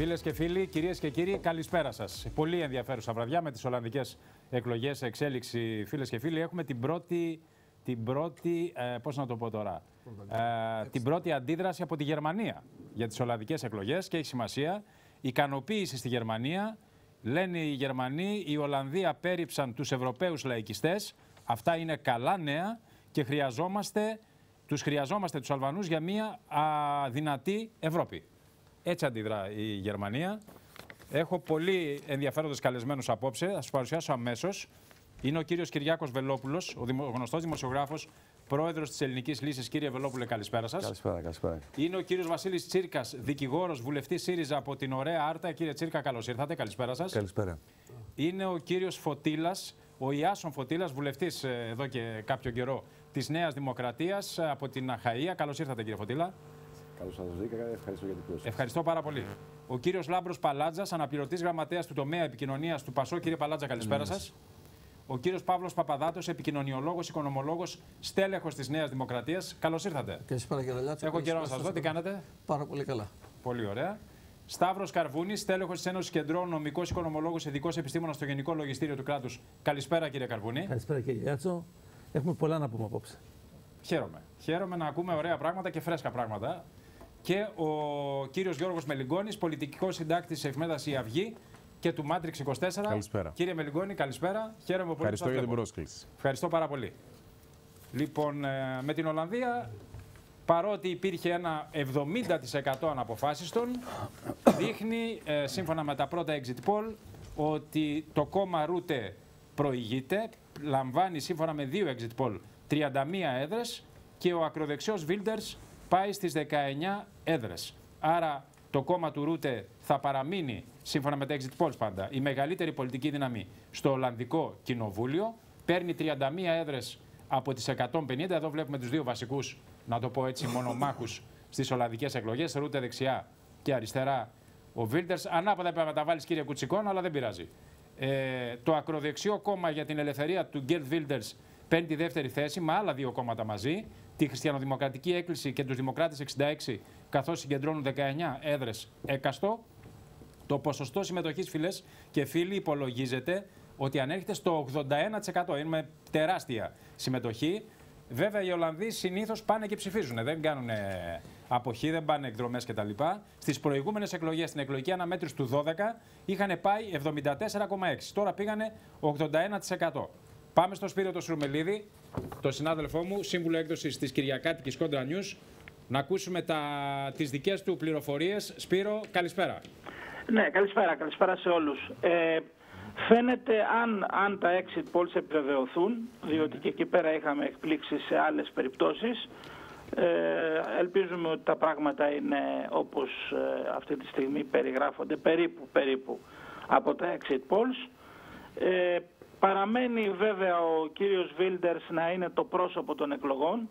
Φίλες και φίλοι, κυρίες και κύριοι, καλησπέρα σας. Πολύ ενδιαφέρουσα βραδιά με τις Ολλανδικές εκλογές εξέλιξη, φίλες και φίλοι. Έχουμε την πρώτη, την πρώτη ε, πώς να το πω τώρα, ε, την πρώτη αντίδραση από τη Γερμανία για τις Ολλανδικές εκλογές και έχει σημασία. Ικανοποίηση στη Γερμανία. Λένε οι Γερμανοί, οι Ολλανδοί απέρριψαν τους Ευρωπαίους λαϊκιστές. Αυτά είναι καλά νέα και χρειαζόμαστε, τους χρειαζόμαστε τους Αλβανούς για μια α, δυνατή Ευρώπη. Έτσι αντιδρά η Γερμανία. Έχω πολύ ενδιαφέροντες καλεσμένους απόψε. Θα σας παρουσιάσω αμέσως. Είναι ο κύριος Κυριάκος Βελόπουλος, ο δημο, γνωστός δημοσιογράφος, πρόεδρος της Ελληνικής Λύσης. Κύριε Βελόπουλε, καλησπέρα σας. Καλησπέρα, καλησπέρα. Είναι ο κύριος Βασίλης Τσίρκας, δικηγόρος, βουλευτής ΣΥΡΙΖΑ από την ωραία Άρτα. Κύριε Τσίρκα, καλώς ήρθατε. Καλησπέρα σας. Καλησπέρα. Είναι ο κύριος Φωτήλα, ο Ιάσον Φωτήλα, βουλευτής ε, εδώ και κάποιο καιρό της Νέας Δημοκρατίας από την Αχαία. Καλώς ήρθατε, κύριε Φωτήλα. Καλώς σας βρήκα. Ευχαριστώ για την πρόσκληση. Ευχαριστώ πάρα πολύ. Ο κύριος Λάμπρος Παλάτζας, αναπληρωτής γραμματέας του τομέα επικοινωνίας του Πασό. Κύριε Παλάτζα, καλησπέρα σας. Ο κύριος Παύλος Παπαδάτος, επικοινωνιολόγος, οικονομολόγος, στέλεχος της Νέας Δημοκρατίας. Καλώς ήρθατε. Καλησπέρα κύριε Λάτσα. Έχω καιρό να σας δω. Τι κάνετε; Πάρα πολύ καλά. Πολύ ωραία. Σταύρος Καρβούνης, στέλεχος της Ένωσης Κεντρών, νομικός οικονομολόγος, ειδικός επιστήμονας στο Γενικό Λογιστήριο του Κράτους. Καλησπέρα κύριε Καρβούνη. Καλησπέρα κύριε Λάτσο. Έχουμε πολλά να πούμε απόψε. Χαίρομαι. Χαίρομαι να ακούμε ωραία πράγματα και φρέσκα πράγματα. Και ο κύριος Γιώργος Μελιγκόνης, πολιτικός συντάκτης της εφημερίδας Η Αυγή και του Matrix 24. Καλησπέρα. Κύριε Μελιγκόνη, καλησπέρα. Χαίρομαι πολύ Ευχαριστώ που σας για την βλέπω. πρόσκληση. Ευχαριστώ πάρα πολύ. Λοιπόν, ε, με την Ολλανδία, παρότι υπήρχε ένα 70% αναποφάσιστον, δείχνει, ε, σύμφωνα με τα πρώτα exit poll, ότι το κόμμα Ρούτε προηγείται, λαμβάνει σύμφωνα με δύο exit poll 31 έδρες και ο ακροδεξιός Βίλτερς πάει στις 19 έδρες. Άρα το κόμμα του Ρούτε θα παραμείνει, σύμφωνα με τα exit polls πάντα, η μεγαλύτερη πολιτική δύναμη στο Ολλανδικό Κοινοβούλιο. Παίρνει 31 έδρες από τις 150. Εδώ βλέπουμε τους δύο βασικούς, να το πω έτσι, μονομάχους στις Ολλανδικές εκλογές. Ρούτε δεξιά και αριστερά ο Βίλτερς. Ανάποδα έπρεπε να τα βάλεις κύριε Κουτσικόν, αλλά δεν πειράζει. Ε, το ακροδεξιό κόμμα για την ελευθερία του Γκέρτ Βίλτερς παίρνει τη δεύτερη θέση με άλλα δύο κόμματα μαζί. Τη Χριστιανοδημοκρατική Έκκληση και τους Δημοκράτες 66, καθώς συγκεντρώνουν 19 έδρες έκαστο. Το ποσοστό συμμετοχής φίλες και φίλοι υπολογίζεται ότι ανέρχεται στο 81%. Είναι τεράστια συμμετοχή. Βέβαια, οι Ολλανδοί συνήθως πάνε και ψηφίζουν. Δεν κάνουν αποχή, δεν πάνε εκδρομές κτλ. Στις προηγούμενες εκλογές, στην εκλογική αναμέτρηση του 12, είχαν πάει 74,6. Τώρα πήγανε 81%. Πάμε στο Σπύριο το Σουρμελίδη, το συνάδελφό μου, σύμβουλο έκδοσης της Κυριακάτικης Κόντρα News, να ακούσουμε τα, τις δικές του πληροφορίες. Σπύρο, καλησπέρα. Ναι, καλησπέρα, καλησπέρα σε όλους. Ε, φαίνεται αν, αν τα exit polls επιβεβαιωθούν, διότι και εκεί πέρα είχαμε εκπλήξεις σε άλλες περιπτώσεις, ε, ελπίζουμε ότι τα πράγματα είναι όπως ε, αυτή τη στιγμή περιγράφονται περίπου, περίπου από τα exit polls. Ε, παραμένει βέβαια ο κύριος Βίλντερς να είναι το πρόσωπο των εκλογών,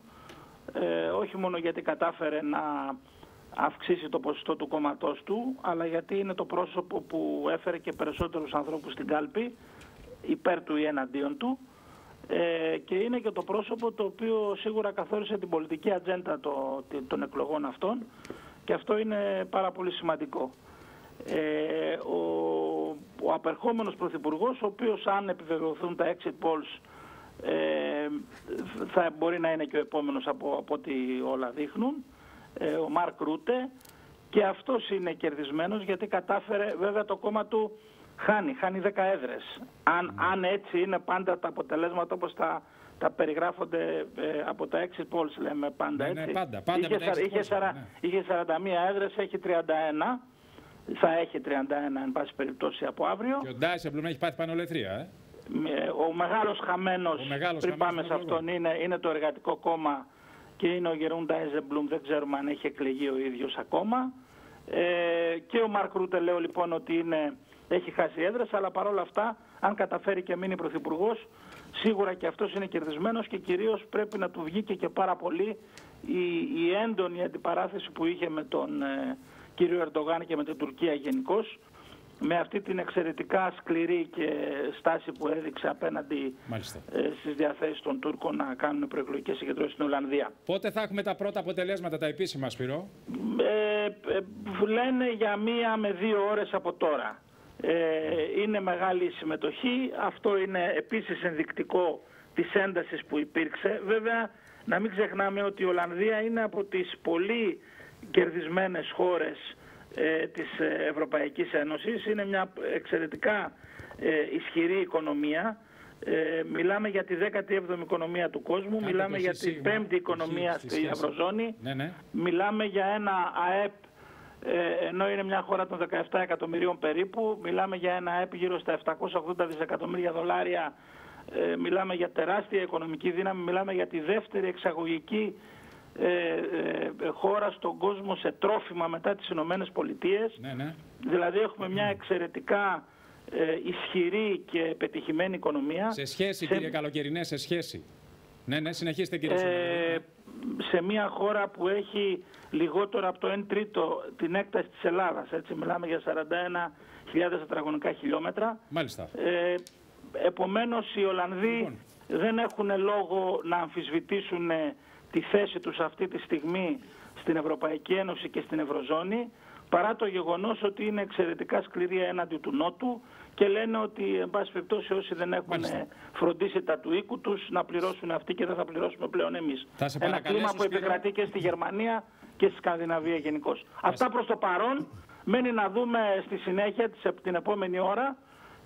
ε, όχι μόνο γιατί κατάφερε να αυξήσει το ποσοστό του κόμματός του, αλλά γιατί είναι το πρόσωπο που έφερε και περισσότερους ανθρώπους στην κάλπη, υπέρ του ή εναντίον του, ε, και είναι και το πρόσωπο το οποίο σίγουρα καθόρισε την πολιτική ατζέντα το, των εκλογών αυτών και αυτό είναι πάρα πολύ σημαντικό. Ε, ο, ο απερχόμενος πρωθυπουργός, ο οποίος αν επιβεβαιωθούν τα exit polls ε, θα μπορεί να είναι και ο επόμενος από, από ό,τι όλα δείχνουν, ε, ο Μάρκ Ρούτε και αυτός είναι κερδισμένος γιατί κατάφερε βέβαια το κόμμα του χάνει, χάνει 10 έδρες. Αν, αν έτσι είναι πάντα τα αποτελέσματα όπως τα, τα περιγράφονται ε, από τα exit polls λέμε πάντα Ναι, έτσι. ναι, πάντα, πάντα είχε, με τα exit είχε, polls, σαρα- ναι. είχε 41 έδρες, έχει 31. Θα έχει 31 εν πάση περιπτώσει από αύριο. Και ο Ντάισεμπλουμ έχει πάθει πανολεθρία, ε; Ε, Ο μεγάλος χαμένος, Ο μεγάλος πριν χαμένος πάμε σε είναι αυτόν, είναι, είναι το εργατικό κόμμα και είναι ο Γερούν Ντάιζεμπλουμ, δεν ξέρουμε αν έχει εκλεγεί ο ίδιος ακόμα. Ε, και ο Μαρκ Ρούτε λέω λοιπόν ότι είναι, έχει χάσει έδρες, αλλά παρόλα αυτά αν καταφέρει και μείνει πρωθυπουργός, σίγουρα και αυτός είναι κερδισμένος και κυρίως πρέπει να του βγήκε και πάρα πολύ η, η έντονη αντιπαράθεση που είχε με τον ε, κύριο Ερντογάν και με την Τουρκία γενικώς με αυτή την εξαιρετικά σκληρή και στάση που έδειξε απέναντι Μάλιστα. ε, στις διαθέσεις των Τούρκων να κάνουν προεκλογικές συγκεντρώσεις στην Ολλανδία. Πότε θα έχουμε τα πρώτα αποτελέσματα, τα επίσημα, Σπυρό; Ε, ε, λένε για μία με δύο ώρες από τώρα. Ε, είναι μεγάλη η συμμετοχή. Αυτό είναι επίσης ενδεικτικό της έντασης που υπήρξε. Βέβαια, να μην ξεχνάμε ότι η Ολλανδία είναι από τις πολύ κερδισμένες χώρες ε, της ε, Ευρωπαϊκής Ένωσης. Είναι μια εξαιρετικά ε, ισχυρή οικονομία. Ε, μιλάμε για τη 17η οικονομία του κόσμου, Κάντε μιλάμε το για εσείς την σίγμα, 5η οικονομία στη στην σχέση. Ευρωζώνη. Ναι, ναι. Μιλάμε για ένα ΑΕΠ, ε, ενώ είναι μια χώρα των 17 εκατομμυρίων περίπου, μιλάμε για ένα ΑΕΠ γύρω στα 780 δισεκατομμύρια δολάρια, ε, μιλάμε για τεράστια οικονομική δύναμη, μιλάμε για τη δεύτερη εξαγωγική ε, ε, χώρα στον κόσμο σε τρόφιμα μετά τις Ηνωμένες Πολιτείες. ναι, ναι. Δηλαδή έχουμε μια εξαιρετικά ε, ισχυρή και πετυχημένη οικονομία. Σε σχέση, Σε- κύριε Καλοκαιρινέ, σε σχέση. Ναι, ναι, συνεχίστε, κύριε ε, Σιμεωνίδη. σε μια χώρα που έχει λιγότερο από το 1 τρίτο την έκταση της Ελλάδας. Έτσι, μιλάμε για 41.000 τετραγωνικά χιλιόμετρα. Μάλιστα. Ε, επομένως οι Ολλανδοί Λοιπόν. δεν έχουν λόγο να αμφισβητήσουν ε, τη θέση τους αυτή τη στιγμή στην Ευρωπαϊκή Ένωση και στην Ευρωζώνη παρά το γεγονός ότι είναι εξαιρετικά σκληρή έναντι του Νότου και λένε ότι εν πάση περιπτώσει όσοι δεν έχουν Μάλιστα. ε, φροντίσει τα του οίκου τους να πληρώσουν αυτοί και δεν θα πληρώσουμε πλέον εμείς. Θα σε Ένα παρακαλέσω, κλίμα που Σπύρο. επικρατεί και στη Γερμανία και στη Σκανδιναβία γενικώς. Αυτά προς το παρόν. Μένει να δούμε στη συνέχεια της- την επόμενη ώρα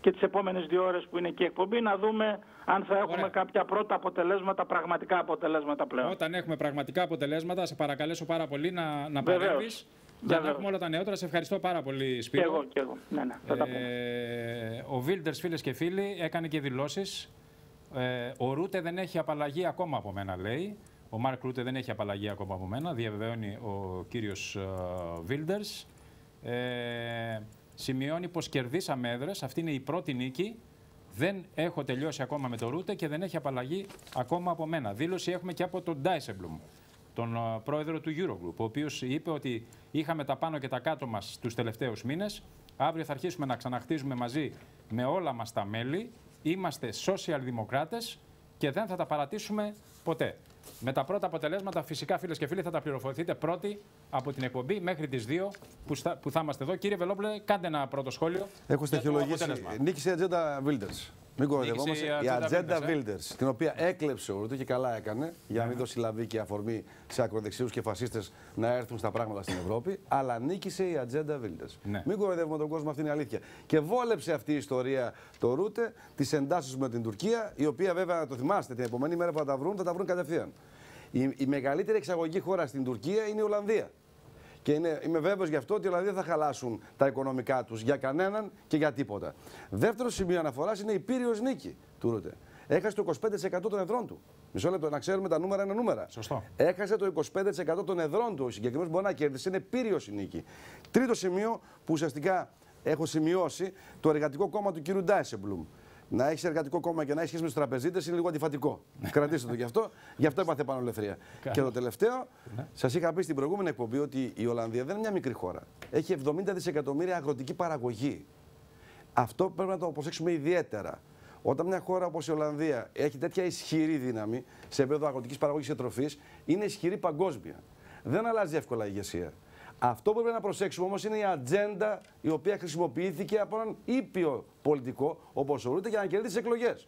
και τις επόμενες δύο ώρες που είναι και η εκπομπή να δούμε αν θα έχουμε Ωραία. κάποια πρώτα αποτελέσματα, πραγματικά αποτελέσματα πλέον. Όταν έχουμε πραγματικά αποτελέσματα, σε παρακαλέσω πάρα πολύ να, να Βεβαίως. παρέμβεις. Για να Βεβαίως. έχουμε όλα τα νεότερα. Σε ευχαριστώ πάρα πολύ, Και Σπύρο. εγώ, και εγώ. Ναι, ναι, θα τα πούμε. Ε, ο Βίλντερς, φίλες και φίλοι, έκανε και δηλώσεις. Ε, ο Ρούτε δεν έχει απαλλαγή ακόμα από μένα, λέει. Ο Μάρκ Ρούτε δεν έχει απαλλαγή ακόμα από μένα, διαβεβαιώνει ο κύριος Βίλντερς. Ε, σημειώνει πως κερδίσαμε έδρες. Αυτή είναι η πρώτη νίκη. Δεν έχω τελειώσει ακόμα με το Ρούτε και δεν έχει απαλλαγή ακόμα από μένα. Δήλωση έχουμε και από τον Ντάισεμπλουμ, τον ε, πρόεδρο του Eurogroup, ο οποίος είπε ότι είχαμε τα πάνω και τα κάτω μας τους τελευταίους μήνες. Αύριο θα αρχίσουμε να ξαναχτίζουμε μαζί με όλα μας τα μέλη. Είμαστε social δημοκράτες και δεν θα τα παρατήσουμε ποτέ. Με τα πρώτα αποτελέσματα, φυσικά φίλες και φίλοι, θα τα πληροφορηθείτε πρώτοι από την εκπομπή μέχρι τις 2 που, στα- που θα είμαστε εδώ. Κύριε Βελόπουλε, κάντε ένα πρώτο σχόλιο. Έχω για το στοιχειολογήσει. αποτέλεσμα. Νίκησε η ατζέντα Wilders. Μην κοροϊδευόμαστε. η Η ατζέντα ατζέντα Wilders, ε. Wilders, την οποία έκλεψε ο Ρούτε και καλά έκανε, για να μην δώσει λαβή και αφορμή σε ακροδεξιούς και φασίστες να έρθουν στα πράγματα στην Ευρώπη. Αλλά νίκησε η ατζέντα Wilders. Ναι. Μην κοροϊδεύουμε τον κόσμο, αυτή είναι η αλήθεια. Και βόλεψε αυτή η ιστορία το Ρούτε, τις εντάσεις με την Τουρκία, η οποία βέβαια, να το θυμάστε, την επόμενη μέρα που θα τα βρουν, θα τα βρουν κατευθείαν. Η, η μεγαλύτερη εξαγωγή χώρα στην Τουρκία είναι η Ολλανδία. Και είναι, είμαι βέβαιος γι' αυτό ότι οι Ολλανδοί δεν θα χαλάσουν τα οικονομικά τους για κανέναν και για τίποτα. Δεύτερο σημείο αναφοράς είναι η πύριος νίκη του Ρούτε. Έχασε το 25% των εδρών του. Μισό λεπτό, να ξέρουμε τα νούμερα είναι νούμερα. Σωστό. Έχασε το 25% των εδρών του. Ο συγκεκριμένος μπορεί να κέρδισε, είναι πύριος η νίκη. Τρίτο σημείο που ουσιαστικά έχω σημειώσει, το εργατικό κόμμα του κύριου Ντάισεμπλουμ. Να έχεις εργατικό κόμμα και να έχεις σχέση με τους τραπεζίτες είναι λίγο αντιφατικό. Κρατήστε το γι' αυτό. Γι' αυτό έπαθε πάνω ελευθερία. και το τελευταίο, σας είχα πει στην προηγούμενη εκπομπή ότι η Ολλανδία δεν είναι μια μικρή χώρα. Έχει 70 δισεκατομμύρια αγροτική παραγωγή. Αυτό πρέπει να το προσέξουμε ιδιαίτερα. Όταν μια χώρα όπως η Ολλανδία έχει τέτοια ισχυρή δύναμη σε επίπεδο αγροτικής παραγωγής και τροφής, είναι ισχυρή παγκόσμια. Δεν αλλάζει εύκολα η ηγεσία. Αυτό που πρέπει να προσέξουμε όμως είναι η ατζέντα η οποία χρησιμοποιήθηκε από έναν ήπιο πολιτικό όπως ο Ρούτε για να κερδίσει εκλογές.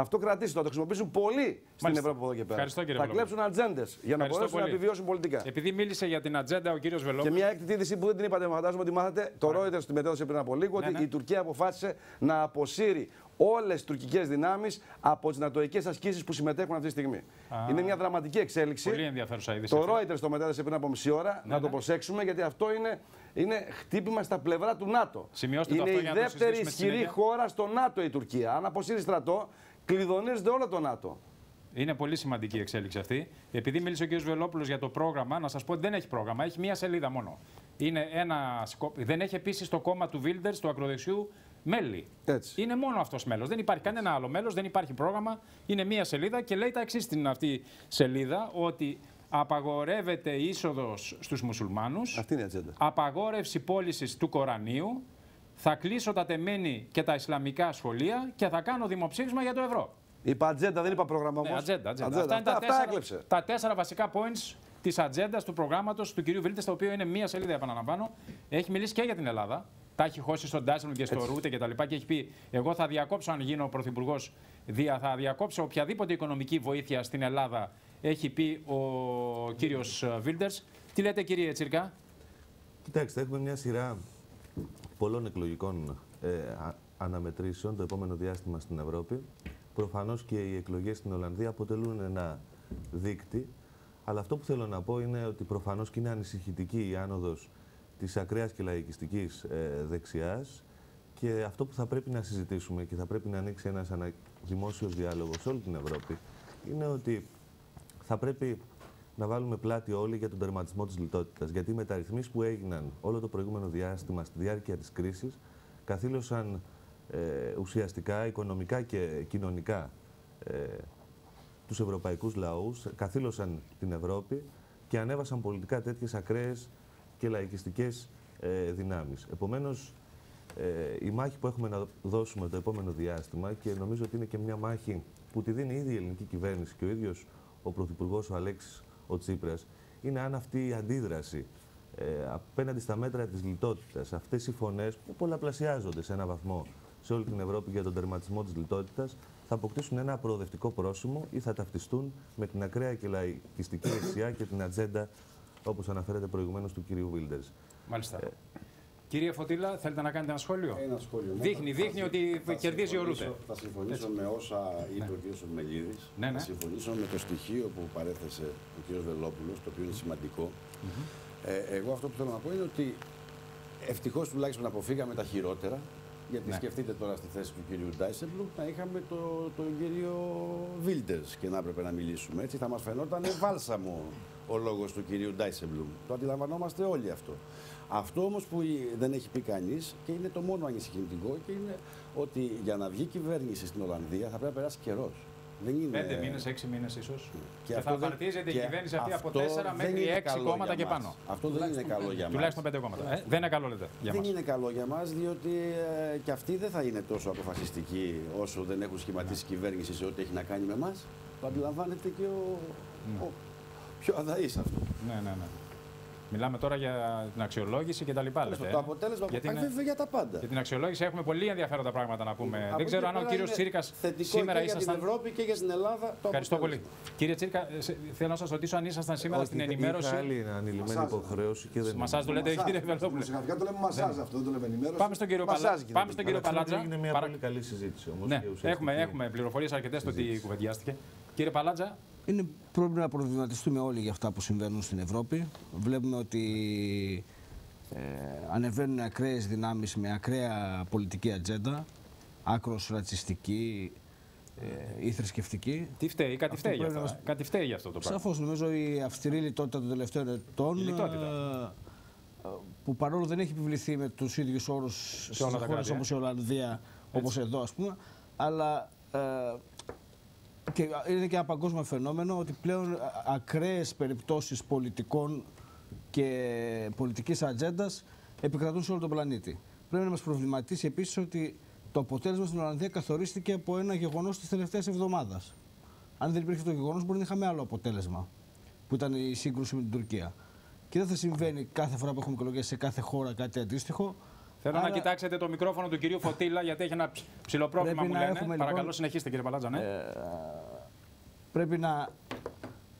Αυτό κρατήστε το, θα το χρησιμοποιήσουν πολλοί στην Μάλιστα. Ευρώπη από εδώ και πέρα. Ευχαριστώ, κύριε θα Βελόπουλε. κλέψουν ατζέντες για να Ευχαριστώ μπορέσουν να πολύ. επιβιώσουν πολιτικά. Επειδή μίλησε για την ατζέντα ο κύριος Και Βελόπουλο. μια έκτη είδηση που δεν την είπατε, φαντάζομαι ότι μάθατε. Το Reuters τη μετέδωσε πριν από λίγο Ναι, ότι ναι. η Τουρκία αποφάσισε να αποσύρει όλες τις τουρκικές δυνάμεις από τις νατοικέ ασκήσεις που συμμετέχουν αυτή τη στιγμή. Είναι μια δραματική εξέλιξη. Πολύ ενδιαφέρουσα είδηση. Το αυτή. Reuters το μετέδωσε πριν από μισή ώρα. να το ναι. προσέξουμε γιατί αυτό είναι, είναι χτύπημα στα πλευρά του ΝΑΤΟ. Σημειώστε το είναι αυτό η για να το δεύτερη συζητήσουμε στη ισχυρή συνέχεια. χώρα στο ΝΑΤΟ η Τουρκία. Αν αποσύρει στρατό, κλειδονίζεται όλο το ΝΑΤΟ. Είναι πολύ σημαντική η εξέλιξη αυτή. Επειδή μίλησε ο κ. Βελόπουλος για το πρόγραμμα, να σας πω ότι δεν έχει πρόγραμμα, έχει μία σελίδα μόνο. Είναι ένα... σκο- Δεν έχει επίσης το κόμμα του Βίλντερ, του ακροδεξιού, μέλη. Έτσι. Είναι μόνο αυτός μέλος. Δεν υπάρχει κανένα άλλο μέλος, δεν υπάρχει πρόγραμμα. Είναι μία σελίδα και λέει τα εξής στην αυτή σελίδα, ότι απαγορεύεται η είσοδος στους μουσουλμάνους, Αυτή είναι η ατζέντα. απαγόρευση πώλησης του Κορανίου, θα κλείσω τα τεμένη και τα ισλαμικά σχολεία και θα κάνω δημοψήφισμα για το ευρώ. Είπα ατζέντα, δεν είπα πρόγραμμα Ναι, όμω. ατζέντα, ατζέντα. Αυτά είναι τα, αυτά τέσσερα, έκλεψε. τα τέσσερα βασικά points της ατζέντας του προγράμματος του κυρίου Βίλτες, το οποίο είναι μία σελίδα, επαναλαμβάνω. Έχει μιλήσει και για την Ελλάδα. Τα έχει χώσει στον Ντάσελον και στο Ρούτε και τα λοιπά και έχει πει: Εγώ θα διακόψω, αν γίνω πρωθυπουργός, δια, θα διακόψω οποιαδήποτε οικονομική βοήθεια στην Ελλάδα. Έχει πει ο κύριος Βίλντερ. Τι λέτε, κύριε Τσιρκά. Κοιτάξτε, έχουμε μια σειρά πολλών εκλογικών ε, α- αναμετρήσεων το επόμενο διάστημα στην Ευρώπη. Προφανώς και οι εκλογές στην Ολλανδία αποτελούν ένα δείκτη. Αλλά αυτό που θέλω να πω είναι ότι προφανώς και είναι ανησυχητική η άνοδος της ακραίας και λαϊκιστικής ε, δεξιάς και αυτό που θα πρέπει να συζητήσουμε και θα πρέπει να ανοίξει ένας ανα... δημόσιος διάλογος σε όλη την Ευρώπη είναι ότι θα πρέπει να βάλουμε πλάτη όλοι για τον τερματισμό της λιτότητας. Γιατί οι μεταρρυθμίσεις που έγιναν όλο το προηγούμενο διάστημα στη διάρκεια της κρίσης καθήλωσαν ε, ουσιαστικά οικονομικά και κοινωνικά ε, τους ευρωπαϊκούς λαούς, καθήλωσαν την Ευρώπη και ανέβασαν πολιτικά τέτοιες ακραίες και λαϊκιστικές ε, δυνάμεις. Επομένως, ε, η μάχη που έχουμε να δώσουμε το επόμενο διάστημα και νομίζω ότι είναι και μια μάχη που τη δίνει ήδη η ελληνική κυβέρνηση και ο ίδιος ο Πρωθυπουργός ο Αλέξης ο Τσίπρας είναι αν αυτή η αντίδραση ε, απέναντι στα μέτρα της λιτότητας, αυτές οι φωνές που πολλαπλασιάζονται σε ένα βαθμό σε όλη την Ευρώπη για τον τερματισμό της λιτότητας θα αποκτήσουν ένα προοδευτικό πρόσημο ή θα ταυτιστούν με την ακραία και λαϊκιστική δεξιά και την ατζέντα όπως αναφέρεται προηγουμένως του κυρίου Βίλντερς. Μάλιστα. Κύριε Φωτήλα, θέλετε να κάνετε ένα σχόλιο; Ένα σχόλιο. Ναι, Δείχνει, θα- δείχνει θα- ότι θα κερδίζει ο συμφωνήσω- Ρούτε. Θα συμφωνήσω με όσα είπε ο κ. Σορμελίδης. Ναι, ναι. Θα συμφωνήσω με το στοιχείο που παρέθεσε ο κ. Βελόπουλος, το οποίο είναι σημαντικό. Ε, εγώ αυτό που θέλω να πω είναι ότι ευτυχώς τουλάχιστον αποφύγαμε τα χειρότερα. Γιατί Ναι. σκεφτείτε τώρα στη θέση του κυρίου Ντάισεμπλουμ να είχαμε το, τον κύριο Βίλτερς και να έπρεπε να μιλήσουμε. Έτσι θα μας φαινόταν βάλσαμο ο λόγος του κυρίου Ντάισεμπλουμ. Το αντιλαμβανόμαστε όλοι αυτό. Αυτό όμως που η- δεν έχει πει κανείς και είναι το μόνο ανησυχητικό και είναι ότι για να βγει κυβέρνηση στην Ολλανδία θα πρέπει να περάσει καιρός. Δεν είναι... Πέντε μήνες, έξι μήνες ίσως. Και, αυτό θα δεν- απαρτίζεται η και κυβέρνηση αυτή από αυτό τέσσερα δεν μέχρι είναι έξι καλό κόμματα για και μας. πάνω. Αυτό δεν είναι καλό για μας. Τουλάχιστον πέντε κόμματα. Ε, δεν είναι καλό, λέτε. Για δεν μας. είναι καλό για μας, διότι ε, και αυτοί δεν θα είναι τόσο αποφασιστικοί όσο δεν έχουν σχηματίσει κυβέρνηση σε ό,τι έχει να κάνει με εμά. Το αντιλαμβάνεται και ο, ο πιο αδαής αυτό. Ναι, ναι, ναι. Μιλάμε τώρα για την αξιολόγηση και τα λοιπά. λέτε, ε; το αποτέλεσμα Γιατί που είναι- βέβαια για τα πάντα. Για την αξιολόγηση έχουμε πολύ ενδιαφέροντα πράγματα να πούμε. Από δεν ξέρω εκεί αν ο πέρα κύριος είναι Τσίρικα θετικό σήμερα και για ήσασταν. την Ευρώπη και για την Ελλάδα. Το Ευχαριστώ πολύ. αποτέλεσμα. Κύριε Τσίρικα, ε, σε- θέλω να σας ρωτήσω αν ήσασταν σήμερα Όχι, στην είχα- ενημέρωση. Είχα άλλη ανηλυμένη Μασάζ. υποχρέωση και δεν Μασάζ το λέτε, κύριε Βελόπουλε. Μουσικαλικά το λέμε μασάζ αυτό, δεν το λέμε ενημέρωση. Πάμε στον κύριο, Μασάζ Παλα... γίνεται. Πάμε στον κύριο Αλλά ξέρω ότι Παλάτζα. έγινε μια Παρα- πολύ καλή συζήτηση όμως. Ναι, και ουσιαστική. έχουμε, έχουμε πληροφορίες αρκετές στο τι κουβεντιάστηκε. Κύριε Παλάτζα, Είναι πρέπει να προβληματιστούμε όλοι για αυτά που συμβαίνουν στην Ευρώπη. Βλέπουμε ότι ε, ανεβαίνουν ακραίες δυνάμεις με ακραία πολιτική ατζέντα, άκρος ρατσιστική ε, ή θρησκευτική. τι φταίει, κάτι Αυτό φταίει για πρέπει αυτό. να Κάτι φταίει για αυτό το πράγμα. Σαφώς νομίζω η αυστηρή λιτότητα των τελευταίων ετών Η λιτότητα. ε, που παρόλο δεν έχει επιβληθεί με τους ίδιους όρους σε όλα τα χώρες κράτη, ε; όπως η Ολλανδία, όπως εδώ ας πούμε, αλλά ε, και είναι και ένα παγκόσμιο φαινόμενο ότι πλέον ακραίες περιπτώσεις πολιτικών και πολιτικής ατζέντας επικρατούν σε όλο τον πλανήτη. Πρέπει να μας προβληματίσει επίσης ότι το αποτέλεσμα στην Ολλανδία καθορίστηκε από ένα γεγονός της τελευταίας εβδομάδας. Αν δεν υπήρχε το γεγονός μπορεί να είχαμε άλλο αποτέλεσμα, που ήταν η σύγκρουση με την Τουρκία. Και δεν θα συμβαίνει κάθε φορά που έχουμε εκλογές σε κάθε χώρα κάτι αντίστοιχο. Θέλω να Άρα- κοιτάξετε το μικρόφωνο του κυρίου Φωτήλα, γιατί έχει ένα ψηλό πρόβλημα, Πρέπει μου να λένε. έχουμε, Παρακαλώ, λοιπόν, συνεχίστε, κύριε Παλάτζα. Ναι. Πρέπει να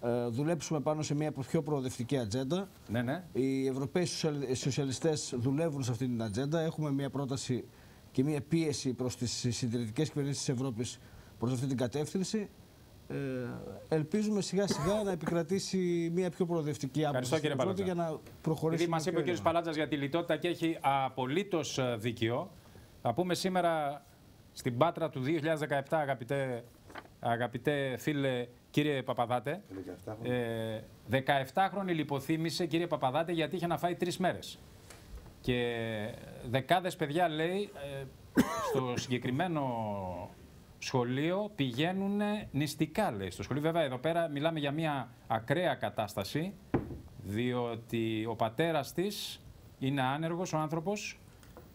ε, δουλέψουμε πάνω σε μια πιο προοδευτική ατζέντα. ναι, ναι. Οι Ευρωπαίοι σοσιαλ- σοσιαλιστές δουλεύουν σε αυτή την ατζέντα. Έχουμε μια πρόταση και μια πίεση προς τις συντηρητικές κυβερνήσεις της Ευρώπης προς αυτή την κατεύθυνση. Ε, ελπίζουμε σιγά σιγά να επικρατήσει μια πιο προοδευτική άποψη Ευχαριστώ, στην κύριε Ευρώπη για να προχωρήσει. Επειδή μας είπε ο κ. Παλάτζας για τη λιτότητα και έχει απολύτως δίκιο, θα πούμε σήμερα στην Πάτρα του 2017, αγαπητέ, αγαπητέ φίλε κύριε Παπαδάτε. 17 Ε, 17χρονη λιποθύμησε κύριε Παπαδάτε γιατί είχε να φάει τρεις μέρες. Και δεκάδες παιδιά λέει ε, στο συγκεκριμένο σχολείο πηγαίνουν νηστικά λέει στο σχολείο. Βέβαια εδώ πέρα μιλάμε για μια ακραία κατάσταση διότι ο πατέρας της είναι άνεργος ο άνθρωπος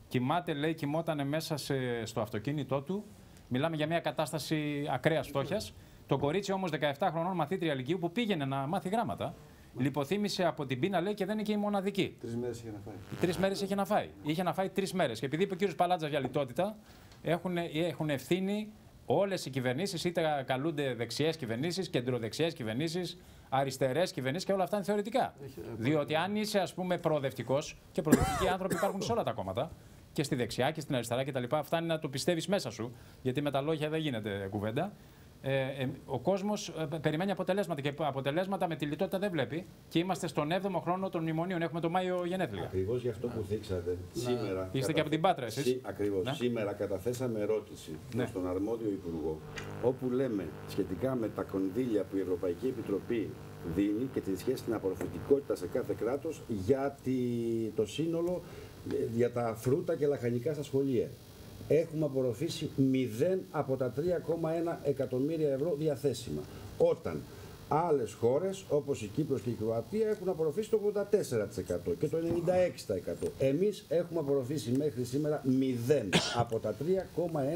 Κοιμάται, λέει, κοιμόταν μέσα σε, στο αυτοκίνητό του. Μιλάμε για μια κατάσταση ακραίας φτώχειας. Το κορίτσι όμως 17 χρονών μαθήτρια Λυκείου που πήγαινε να μάθει γράμματα. Λιποθύμησε από την πείνα, λέει, και δεν είναι και η μοναδική. Τρεις μέρες είχε να φάει. Τρεις μέρες είχε να φάει. Είχε να φάει τρεις μέρες. Και επειδή είπε ο κύριος Παλάτζας για λιτότητα, έχουν, έχουν ευθύνη όλες οι κυβερνήσεις, είτε καλούνται δεξιές κυβερνήσεις, κεντροδεξιές κυβερνήσεις, αριστερές κυβερνήσεις και όλα αυτά είναι θεωρητικά. Διότι αν είσαι, ας πούμε, προοδευτικός και προοδευτικοί άνθρωποι υπάρχουν σε όλα τα κόμματα, και στη δεξιά και στην αριστερά κτλ. Φτάνει να το πιστεύεις μέσα σου, γιατί με τα λόγια δεν γίνεται κουβέντα. Ε, ε, ο κόσμος περιμένει αποτελέσματα και αποτελέσματα με τη λιτότητα δεν βλέπει. Και είμαστε στον 7ο χρόνο των μνημονίων. Έχουμε το Μάιο γενέθλια. Ακριβώς για αυτό που δείξατε. Σήμερα. Είστε και από την Πάτρα, εσείς; Ακριβώς. Ναι. Σήμερα καταθέσαμε ερώτηση Ναι. στον αρμόδιο Υπουργό, όπου λέμε σχετικά με τα κονδύλια που η Ευρωπαϊκή Επιτροπή δίνει και τη σχέση στην απορροφητικότητα σε κάθε κράτος για τη- το σύνολο ε, για τα φρούτα και λαχανικά στα σχολεία. Έχουμε απορροφήσει 0 από τα 3,1 εκατομμύρια ευρώ διαθέσιμα. Όταν άλλες χώρες όπως η Κύπρος και η Κροατία έχουν απορροφήσει το 84% και το 96%. Εμείς έχουμε απορροφήσει μέχρι σήμερα 0 από τα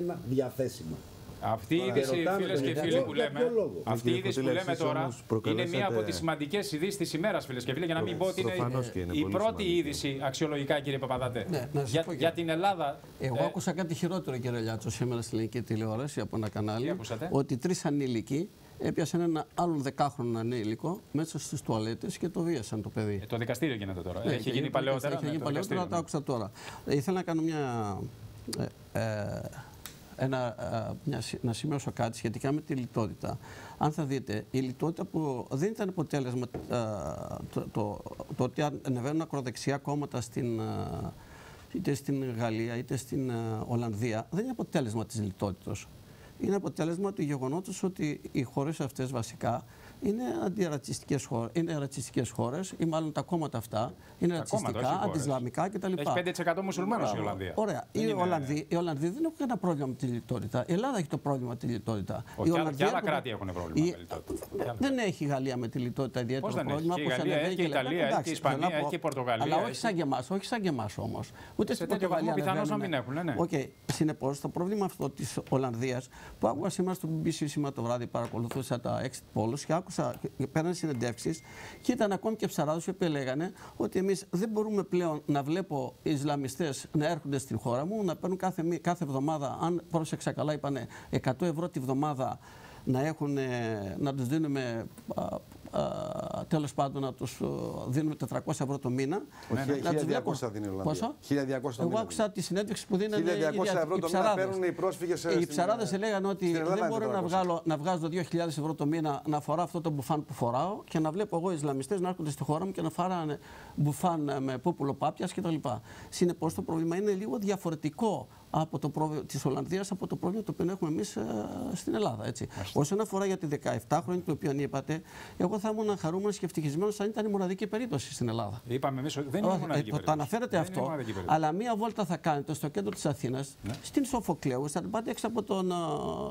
3,1 διαθέσιμα. Αυτή η Και είδηση, ρωτάμε φίλε τον και Γιάννη, φίλοι που για λέμε, ποιο λόγο; αυτή η Κύριε είδηση που Φωτήλα, λέμε εσείς τώρα όμως είναι προκαλέσατε- μία από τις σημαντικές ειδήσεις της ημέρας, φίλες και φίλοι. Για να μην πω ότι είναι Προφανώς και είναι η πολύ πρώτη σημαντική. είδηση αξιολογικά, κύριε Παπαδάτε. Ναι, να σας για, πω και- για την Ελλάδα. Εγώ ε, άκουσα κάτι χειρότερο, κύριε Λιάτσο, σήμερα στην ελληνική τηλεόραση από ένα κανάλι. Τι ακούσατε; Ότι τρεις ανήλικοι έπιασαν ένα άλλον δεκάχρονο ανήλικο μέσα στις τουαλέτες και το βίασαν το παιδί. ε, το δικαστήριο γίνεται τώρα. Ναι, Έχει και γίνει είναι παλαιότερα. Έχει ναι, γίνει το παλαιότερα, δικαστήριο, το ναι. άκουσα τώρα. Ε, ήθελα να κάνω μια. Ε, ε, ένα, ε, μια, σι- να σημειώσω κάτι σχετικά με τη λιτότητα. Αν θα δείτε, η λιτότητα που δεν ήταν αποτέλεσμα ε, το, το, το ότι ανεβαίνουν ακροδεξιά κόμματα στην, ε, είτε στην Γαλλία είτε στην ε, Ολλανδία, δεν είναι αποτέλεσμα της λιτότητας. Είναι αποτέλεσμα του γεγονότος ότι οι χώρες αυτές βασικά είναι αντιρατσιστικές χώρες, είναι ρατσιστικές χώρες ή μάλλον τα κόμματα αυτά είναι Τα κόμματα, ρατσιστικά, όχι οι χώρες. αντισλαμικά κτλ. Έχει 5% μουσουλμάνους η Μπράβο. Ολλανδία. Ωραία. Δεν Οι, είναι- Ολλανδοί, οι Ολλανδοί δεν έχουν κανένα πρόβλημα με τη λιτότητα. Η Ελλάδα έχει το πρόβλημα με τη λιτότητα. Όχι, Οι και άλλα- Ολλανδοί και άλλα έρχονται- κράτη έχουν πρόβλημα οι- με τη λιτότητα. Δεν έχει η Γαλλία με τη λιτότητα ιδιαίτερο Πώς δεν έχει; πρόβλημα. Και η όπως Γαλλία ανεβαίνει έχει, και η λέει, Ιταλία έχει, εντάξει, και η Ισπανία θέλω να έχει, πω, και η Πορτογαλία Αλλά όχι έχει. σαν και εμάς, όχι σαν και εμάς όμως. Ούτε Σε στην τέτοιο Πορτογαλία. βαθμό πιθανώς να ανεβαίνουν. μην έχουν, ναι, ναι. Οκ. Συνεπώς, το πρόβλημα αυτό της Ολλανδίας που άκουγα σήμερα στο BBC σήμερα το βράδυ, παρακολουθούσα τα exit polls και άκουσα, και παίρνανε συνεντεύξεις και ήταν ακόμη και ψαράδες οι οποίοι λέγανε ότι εμείς δεν μπορούμε πλέον να βλέπω οι Ισλαμιστές να έρχονται στην χώρα μου, να παίρνουν κάθε, μη- κάθε εβδομάδα, αν πρόσεξα καλά, είπανε 100 ευρώ τη βδομάδα να, έχουν, ε, να τους δίνουμε α, α, τέλος πάντων να τους ε, δίνουμε 400 ευρώ το μήνα. Όχι, Να τους 1200 βλέπω- δίνει η Ολλανδία. Πόσο; 1200 το Εγώ μήνα άκουσα τη συνέντευξη που δίνανε 1200 οι, δια- ευρώ οι το μήνα ψαράδες. παίρνουν οι πρόσφυγες, ε, Οι στην- ψαράδες λέγανε ότι στην Ελλάδα δεν είναι μπορώ να 400. βγάλω, να βγάζω 2.000 ευρώ το μήνα να φοράω αυτό το μπουφάν που φοράω και να βλέπω εγώ Ισλαμιστές να έρχονται στη χώρα μου και να φοράνε μπουφάν ε, με πούπουλο πάπιας κτλ. Συνεπώς το πρόβλημα είναι λίγο διαφορετικό από το πρόβλημα της Ολλανδίας από το πρόβλημα το οποίο έχουμε εμείς ε, στην Ελλάδα. Έτσι. Όσον αφορά για τη 17 χρόνια το οποίο είπατε, εγώ θα ήμουν χαρούμενος και ευτυχισμένος αν ήταν η μοναδική περίπτωση στην Ελλάδα. Είπαμε εμείς ότι δεν είναι Όχι, μοναδική ε, το περίπτωση. αναφέρετε Δεν είναι αυτό, μοναδική περίπτωση. αλλά μία βόλτα θα κάνετε στο κέντρο της Αθήνας, Ναι. στην Σοφοκλέου, θα την πάτε έξω από, τον, α,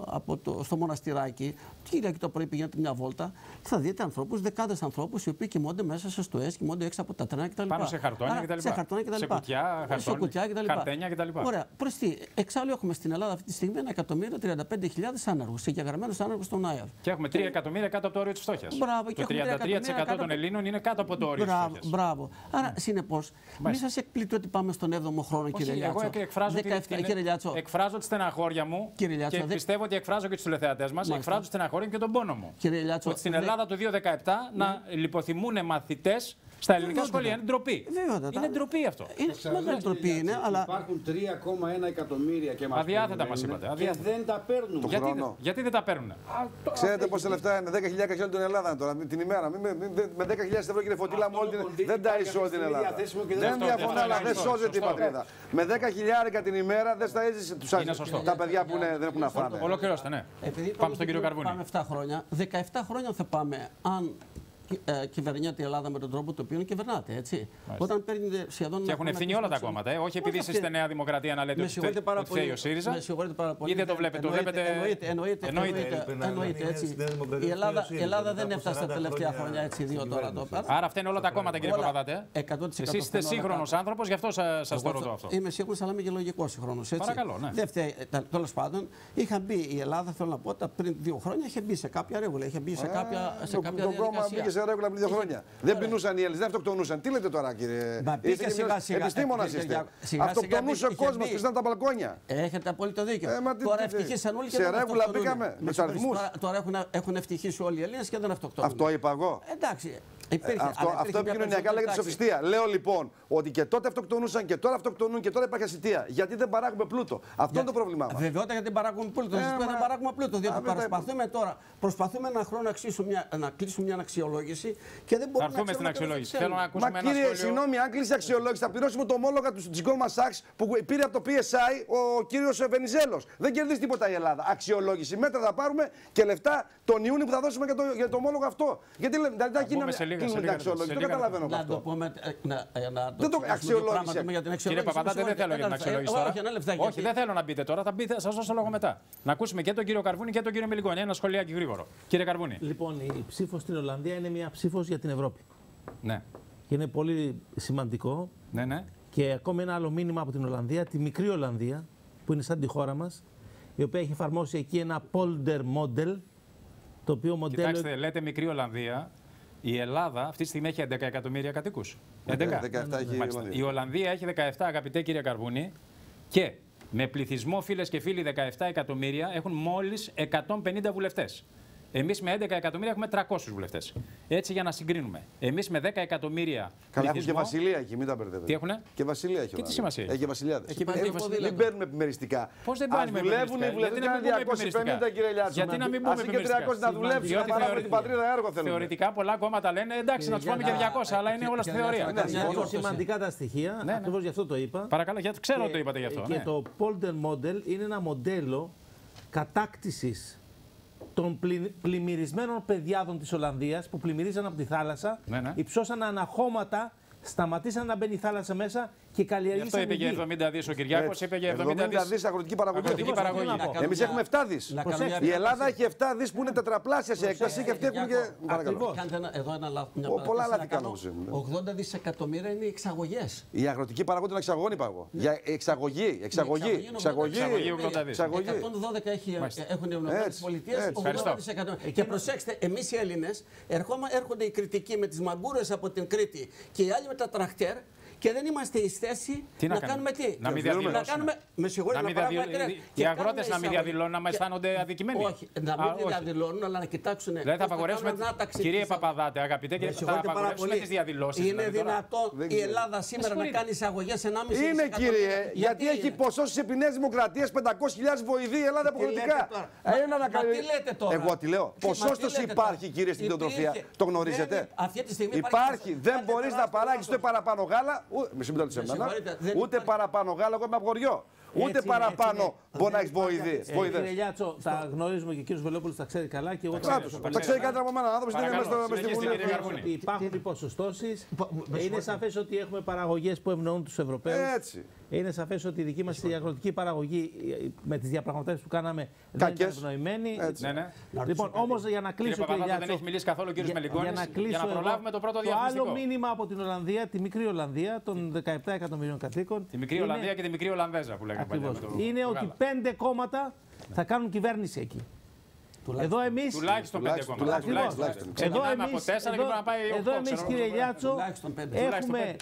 από το, στο μοναστηράκι, την Κυριακή το πρωί πηγαίνετε μια βόλτα, θα δείτε ανθρώπους, δεκάδες ανθρώπους, οι οποίοι κοιμώνται μέσα σε στοές, κοιμώνται έξω από τα τρένα κτλ. Πάνω σε χαρτόνια Άρα, κτλ. Σε χαρτόνια κτλ. Σε κουτιά, σε χαρτόνια, κουτιά κτλ. χαρτένια κτλ. Ωραία. Προς τι, εξάλλου έχουμε στην Ελλάδα αυτή τη στιγμή 1.035.000 άνεργους, εγγεγραμμένους άνεργους στον ΑΕΡ. Και έχουμε 3 εκατομμύρια κάτω από το όριο της φτώχειας. Μπράβο, και Το έχουμε 33% κάτω των από- Ελλήνων είναι κάτω από το όριο της Μπράβο, φτώχειας. μπράβο. Άρα, συνεπώς, μην Μάλιστα. σας εκπλήττει ότι πάμε στον 7ο χρόνο, κύριε Όχι, Λιάτσο. εγώ και εκφράζω, την- 17, την- κύριε Λιάτσο, εκφράζω τη στεναχώρια μου Κύριε Λιάτσο, και δε- πιστεύω ότι εκφράζω και τους τηλεθεατές μας. Μάλιστα. Εκφράζω τη στεναχώρια μου και τον πόνο μου. Κύριε Λιάτσο, ότι στην δε- Ελλάδα το 2017 να λιποθυμούν μαθητές στα ελληνικά Βέβαια. σχολεία. Είναι ντροπή. Βέβαια, Είναι ντροπή αυτό. Είναι μεγάλη τροπή είναι, αλλά Υπάρχουν 3,1 εκατομμύρια και μας Αδιάθετα μας περιμένουν είπατε, Και αδιάθετα. δεν τα παίρνουν. Γιατί, χρόνο. γιατί δεν τα παίρνουν. Ξέρετε πόσα λεφτά είναι, 10.000 και όλη την Ελλάδα είναι τώρα την ημέρα. Μην- μην- μην- με 10.000 ευρώ κύριε Φωτήλα μου όλη την κονδύλι δεν τα υπάρχει ίσε όλη την αυτή τη στιγμή Ελλάδα. διαθέσιμο και δεν Δεν αυτό- διαφωνώ, αυτό αλλά είναι δεν σωστό, σώζεται η σωστό. πατρίδα. Με 10.000 την ημέρα δεν στα έζησε τους Είναι σωστό. τα παιδιά που είναι- δεν έχουν να φάνε. Ολοκληρώστε, ναι. επειδή Πάμε στον κύριο Καρβούνη. Πάμε 7 χρόνια. 17 χρόνια θα πάμε αν κυ- ε, κυβερνιέται η Ελλάδα με τον τρόπο το οποίο κυβερνάτε. Έτσι. Μάλιστα. Όταν παίρνετε σχεδόν. Και ένα έχουν χρόνο ευθύνη να όλα τα κλείσουν- κόμματα. Ε. Όχι επειδή αυτή- είστε Νέα Δημοκρατία να λέτε με ότι συγχωρείτε φταίει- πάρα ότι φταίει πολύ. ο ΣΥΡΙΖΑ. Με συγχωρείτε πάρα πολύ. Ή δεν το βλέπετε, το Εννοείται, βλέπετε- Εννοείται, εννοείται. Εννοείται. εννοείται, Έπρεπε να εννοείται, είναι έτσι. στη Νέα Δημοκρατία Η Ελλάδα, στο η Ελλάδα μετά δεν από έφτασε τα 40 τελευταία χρόνια χρόνια έτσι δύο στην τώρα εδώ κυβέρνηση. πέρα. Άρα αυτά είναι όλα τα κόμματα, κύριε Όλα. Παπαδάτε. 100% Εσείς είστε φταίνουν όλα σύγχρονος τα- άνθρωπος, γι' αυτό σα το Εγώ ρωτώ αυτό. Είμαι σίγουρο, αλλά είμαι και λογικός συγχρόνω. Παρακαλώ, ναι. Δεν φταίει. Τέλος πάντων, είχα μπει η Ελλάδα, θέλω να πω, τα πριν δύο χρόνια είχε μπει σε κάποια ρεύουλα, είχε μπει σε κάποια, σε το, κάποια το κόμμα διαδικασία. Μπήκε σε ρέγουλα πριν δύο Είχε- χρόνια. Δεν Ωραία. πεινούσαν οι Έλληνες, δεν αυτοκτονούσαν. Τι λέτε τώρα, κύριε; Μα μπήκε και σιγά ένας σιγά. Επιστήμονας Ε, είστε. σιγά σιγά Αυτοκτονούσε ο είχε κόσμο, μπει. κλειστάν τα μπαλκόνια. Έχετε απόλυτο δίκιο. Ε, μα τι- τώρα τι- τι- ευτυχήσαν όλοι και σε δεν ρεύουλα αυτοκτονούν. μπήκαμε, με τους συγχωρείς, αριθμούς. Τώρα, τώρα έχουν, έχουν ευτυχήσει όλοι οι Έλληνες και δεν αυτοκτονούν. Αυτό είπα εγώ. Εντάξει. Υπήρχε, Αυτό, αλλά υπήρχε αυτό μια επικοινωνιακά περισσότερη λέγεται τάξη. σοφιστία. Λέω λοιπόν ότι και τότε αυτοκτονούσαν και τώρα αυτοκτονούν και τώρα υπάρχει ασυτεία. Γιατί δεν παράγουμε πλούτο. Αυτό είναι το πρόβλημά μας. Βεβαιότητα γιατί δεν παράγουμε πλούτο. Ε, Ε, μα- δεν παράγουμε πλούτο. Διότι Α, βέβαια. προσπαθούμε τώρα προσπαθούμε ένα χρόνο να, κλείσουμε μια, να κλείσουμε μια αξιολόγηση και δεν Θα μπορούμε έρθουμε να στην ξέρουμε αξιολόγηση. τι Θέλω να Μα ακούσουμε ένα κύριε, σχόλιο. συγγνώμη, αν κλείσει η αξιολόγηση, θα πληρώσουμε το ομόλογα του τη Goldman Sachs που πήρε από το PSI ο κύριος Βενιζέλος. Δεν κερδίζει τίποτα η Ελλάδα. Αξιολόγηση. Μέτρα θα πάρουμε και λεφτά τον Ιούνιο που θα δώσουμε για το, για το ομόλογο αυτό. Γιατί λέμε, δηλαδή θα πούμε σε λίγα- σε κλείνουμε την λίγα- αξιολόγηση. σε Δεν λίγα καταλαβαίνω εγώ Να το αυτό. πούμε. ε, Να, ε, να το Δεν το εξηγήσουμε αξιολόγησε. πράγμα, πούμε για την Κύριε αξιολόγηση. Παπαδάτε, δεν θέλω για την Ένα- αξιολόγηση ε, τώρα. Όχι, ένα λεπτάκι. Όχι, δεν θέλω να μπείτε τώρα. Θα, μπείτε, θα σας δώσω λόγο μετά. Να ακούσουμε και τον κύριο Καρβούνη και τον κύριο Μελικόνη. Ένα σχολιάκι γρήγορο. Κύριε Καρβούνη. Λοιπόν, η ψήφος στην Ολλανδία είναι μια ψήφος για την Ευρώπη. Ναι, Και είναι πολύ σημαντικό. ναι, ναι. Και ακόμη ένα άλλο μήνυμα από την Ολλανδία, τη μικρή Ολλανδία, που είναι σαν τη χώρα μας, η οποία έχει εφαρμόσει εκεί ένα polder model, το οποίο μοντέλο. Κοιτάξτε, λέτε μικρή Ολλανδία. Η Ελλάδα αυτή τη στιγμή έχει 11 εκατομμύρια κατοίκους. 11. 17 έχει η Μάλιστα. Ολλανδία. Η Ολλανδία έχει 17, αγαπητέ κύριε Καρβούνη. Και με πληθυσμό, φίλες και φίλοι, 17 εκατομμύρια έχουν μόλις 150 βουλευτές. Εμείς με 11 εκατομμύρια έχουμε 300 βουλευτές. Έτσι για να συγκρίνουμε. Εμείς με 10 εκατομμύρια Καλά, έχουν και πληθυσμό. βασιλεία εκεί, μην τα μπερδεύετε. Τι έχουνε; Και βασιλεία έχει. Και τι ο σημασία Ολλανδία. έχει; Έχει και βασιλιάδες. Έχει πάει και βασιλεία. Μην παίρνουμε επιμεριστικά. Πώς δεν Ας πάνε με δουλεύουν οι επιμεριστικά; βουλευτές Γιατί να μην πούμε 250 επιμεριστικά; κύριε Λιάτσο. Γιατί να μην πούμε Ας είναι και επιμεριστικά; 300 να δουλέψουν, να Διότι παράγουμε θεωρη- την πατρίδα έργο θέλουμε. Θεωρητικά πολλά κόμματα λένε εντάξει να τους πάμε και 200, αλλά είναι όλα στη θεωρία. Ναι, Είναι συμφωνώ. σημαντικά τα στοιχεία, ναι. ακριβώς γι' αυτό το είπα. Παρακαλώ, γιατί ξέρω ότι Και- το είπατε γι' αυτό. Και ναι. το Polder Model είναι ένα μοντέλο κατάκτησης των πλη- πλημμυρισμένων παιδιάδων της Ολλανδίας που πλημμυρίζαν από τη θάλασσα, Ναι, ναι. υψώσαν αναχώματα, σταματήσαν να μπαίνει η θάλασσα μέσα και Γι' αυτό καλλιεργήσαν είπε για γη. 70 δις ο Κυριάκος, είπε για 70 70 δις. δις αγροτική παραγωγή. Αγροτική Ακριβώς παραγωγή. αυτό θέλω να πω. Εμείς έχουμε 7 δις. Να κάνω Προσέξτε. μια Η Ελλάδα ερώτηση. έχει 7 δις που είναι τετραπλάσια σε έκταση και αυτοί έχουν και. Παρακαλώ. Ακριβώς. Κάντε ένα, εδώ ένα λάθος. Μια Ω, πολλά παρατήρηση λάθη να κάνω. κάνω, Ζήμ, ναι. 80 δισεκατομμύρια είναι οι εξαγωγές. Η αγροτική παραγωγή των εξαγωγών είπα εγώ. Για εξαγωγή. Εξαγωγή. Εξαγωγή 80 δις. Εξαγωγή. 112 έχει, Μάλιστα. έχουν οι Ηνωμένε Έτσι, Πολιτείε, έτσι. 80 Ευχαριστώ. δισεκατομμύρια. Και προσέξτε, εμείς οι Έλληνες έρχονται οι κριτικοί με τις μαγκούρες από την Κρήτη και οι άλλοι με τα τραχτέρ και δεν είμαστε εις θέση Τι να να, κάνουμε; κάνουμε τι; Να μην να διαδηλώσουμε. κάνουμε. Με συγχωρείτε, Να μην να παράγουμε διαδηλ- κρέας. οι Και αγρότες κάνουμε να μην εισαγωγή. διαδηλώνουν, να Και- αισθάνονται αδικημένοι. Όχι, να Α, μην όχι. διαδηλώνουν, αλλά να κοιτάξουν. Δηλαδή θα πώς απαγορεύσουμε. κάνουν ανάταξη Κύριε της- Παπαδάτε, αγαπητέ, και Με θα συγχωρείτε πάρα απαγορεύσουμε πολύ. τις διαδηλώσεις. Είναι δυνατόν Δεν η ξέρω. Ελλάδα σήμερα να συγχωρείτε. κάνει εισαγωγές 1,5 Είναι κύριε, γιατί έχει είναι; ποσόσει επί Νέα Δημοκρατίας 500.000 βοηθοί η Ελλάδα αποχρεωτικά. λέτε τώρα; Μα- Ένα να μα κάνει- τι λέτε τώρα; Εγώ τι λέω; Τι- μα τι Ποσόστοση λέτε υπάρχει τώρα. κύριε στην Υπήρχε. κτηνοτροφία. Το γνωρίζετε; Δεν- αυτή τη στιγμή υπάρχει- Υπάρχει. Δεν Κάντε μπορείς να τεράστιο παράγεις λάθος. ούτε παραπάνω γάλα. Ου- Μισή λεπτό της Με εμένα. συγχωρείτε, δεν Ούτε υπάρχει- παραπάνω γάλα. Εγώ είμαι από χωριό. Ούτε είναι, παραπάνω έτσι είναι. μπορεί να έχεις Ε, βοηθοί. κύριε Λιάτσο, τα γνωρίζουμε και ο κύριος Βελόπουλος τα ξέρει καλά και εγώ τα Μπράβο, ξέρω Τα πολύ ξέρει καλά. κάτι από μένα. Άνθρωπος δεν είναι Παρακαλώ, μέσα στο- μέσα στη συνεχίστε, Βουλή. κύριε Καρβούνη. Υπάρχουν οι ποσοστώσει. Είναι σαφές ότι έχουμε παραγωγές που ευνοούν τους Ευρωπαίους. Έτσι. Είναι σαφές ότι η δική μας η αγροτική παραγωγή ε, με τις διαπραγματεύσεις που κάναμε δεν Κακές. ήταν ευνοημένη. Έτσι. Ναι, ναι. Λοιπόν, όμως για να Κύριε κλείσω. Παπαδάτο, δεν Λιάτσο, έχεις μιλήσει καθόλου ο κύριος για- Μελικόνης, Για να, για κλείσω να εγώ, προλάβουμε το πρώτο Το διαφημιστικό. άλλο μήνυμα από την Ολλανδία, τη μικρή Ολλανδία των 17 εκατομμυρίων κατοίκων. Τη μικρή είναι- Ολλανδία και τη μικρή Ολλανδέζα που λέγαμε παλιά. Ακριβώς. με το- Είναι το ότι γάλα. πέντε κόμματα θα κάνουν κυβέρνηση εκεί. Εδώ εμεί. Τουλάχιστον πέντε Τουλάχιστον, κόμματα. τουλάχιστον, Τουλάχιστον. τουλάχιστον. Εδώ Ξεκινάμε εμείς, από τέσσερα και εδώ, πρέπει να πάει εδώ οκτώ, εμείς ξέρω κύριε εγώ. Λιάτσο Τουλάχιστον πέντε. Τουλάχιστον έχουμε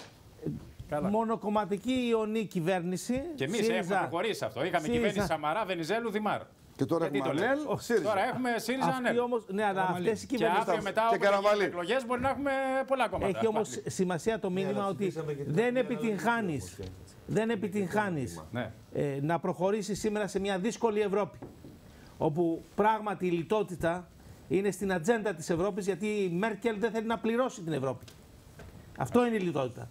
Καλά. μονοκομματική ιονή κυβέρνηση. Και εμείς ΣΥΡΙΖΑ. έχουμε προχωρήσει αυτό. Είχαμε ΣΥΡΙΖΑ. κυβέρνηση Σαμαρά, Βενιζέλου, Δημάρ. Και τώρα Γιατί έχουμε το λέτε. ΑΝΕΛ, ΣΥΡΙΖΑ. Τώρα έχουμε ΣΥΡΙΖΑ Αυτή ΑΝΕΛ. όμως, ναι, αλλά αυτές οι Και κυβερνήσεις αύριο μετά Και όπου γίνουν Καραμαλή. εκλογές μπορεί να έχουμε πολλά κόμματα. Έχει όμως σημασία το μήνυμα αλλά ότι συζητήσαμε και την δεν άλλη επιτυγχάνει όμως, έτσι. δεν επιτυγχάνεις Ναι. ε, να προχωρήσεις σήμερα σε μια δύσκολη Ευρώπη. Όπου πράγματι η λιτότητα είναι στην ατζέντα της Ευρώπης γιατί η Μέρκελ δεν θέλει να πληρώσει την Ευρώπη. Αυτό είναι η λιτότητα.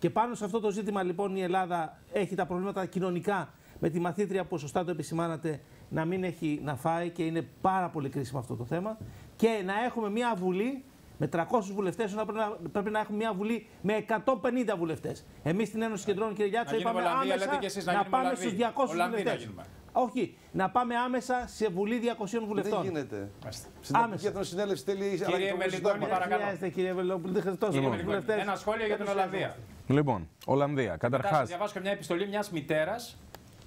Και πάνω σε αυτό το ζήτημα λοιπόν η Ελλάδα έχει τα προβλήματα κοινωνικά με τη μαθήτρια που σωστά το επισημάνατε να μην έχει να φάει και είναι πάρα πολύ κρίσιμο αυτό το θέμα και να έχουμε μια βουλή Με 300 βουλευτές, ενώ πρέπει να, πρέπει να έχουμε μια βουλή με 150 βουλευτές. Εμείς στην Ένωση Κεντρών, κύριε Γιάτσο, Να γίνουμε είπαμε Ολλανδία, άμεσα λέτε και εσείς, να να γίνουμε πάμε Ολλανδοί. στους 200 Ολλανδοί να βουλευτές. γίνουμε. Όχι, να πάμε άμεσα σε βουλή 200 βουλευτών. Δεν γίνεται. Μάλιστα. Συντακτική Άμεσα. εθνοσυνέλευση θέλει Κύριε ανακοινώσει Μελικόνη, συντάγμα. παρακαλώ. Δεν χρειάζεται, κύριε Βελόπουλο, δεν χρειάζεται τόσο Κύριε βουλευτές. Μελικόνη, Ένα σχόλιο για την Ολλανδία. Λοιπόν, Ολλανδία. Μετά θα Καταρχά, διαβάσω και μια επιστολή μιας μητέρας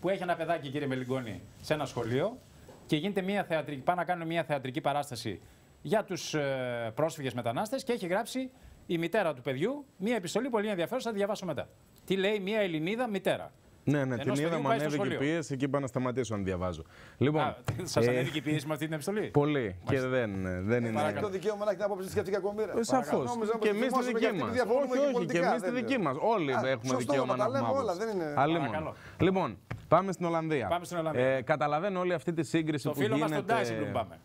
που έχει ένα παιδάκι, κύριε Μελιγκόνη, σε ένα σχολείο και γίνεται μια θεατρική, πάνε να κάνουν μια θεατρική παράσταση για τους πρόσφυγες μετανάστες και έχει γράψει η μητέρα του παιδιού μια επιστολή πολύ ενδιαφέρουσα, θα τη διαβάσω μετά. Τι λέει μια Ελληνίδα μητέρα. Ναι, ναι, Ενός την είδα, παιδιού μου πάει στο ανέβηκε σχολείο. πίεση και είπα να σταματήσω να διαβάζω. Λοιπόν, Σας ε, ανέβηκε η πίεση με αυτή την επιστολή; Πολύ και δεν, δεν είναι. Έχει το δικαίωμα να έχει την άποψη τη σκεφτική ακομήρα. Σαφώς. Νόμιζα Και πως εμείς τη θυμόσαστε δική γιατί μας. διαφωνούμε Όχι, όχι, και πολιτικά, εμείς τη δεν δική είναι. μας. Όλοι Α, έχουμε σωστό, δικαίωμα τα να λέμε έχουμε όλα, άποψη. δεν είναι- Αλλήμον. Παρακαλώ. Λοιπόν, πάμε στην Ολλανδία. Πάμε στην Ολλανδία. Ε, καταλαβαίνω όλη αυτή τη σύγκριση Το που φίλο μας γίνεται. τον Ντάισιμπλουμ πάμε.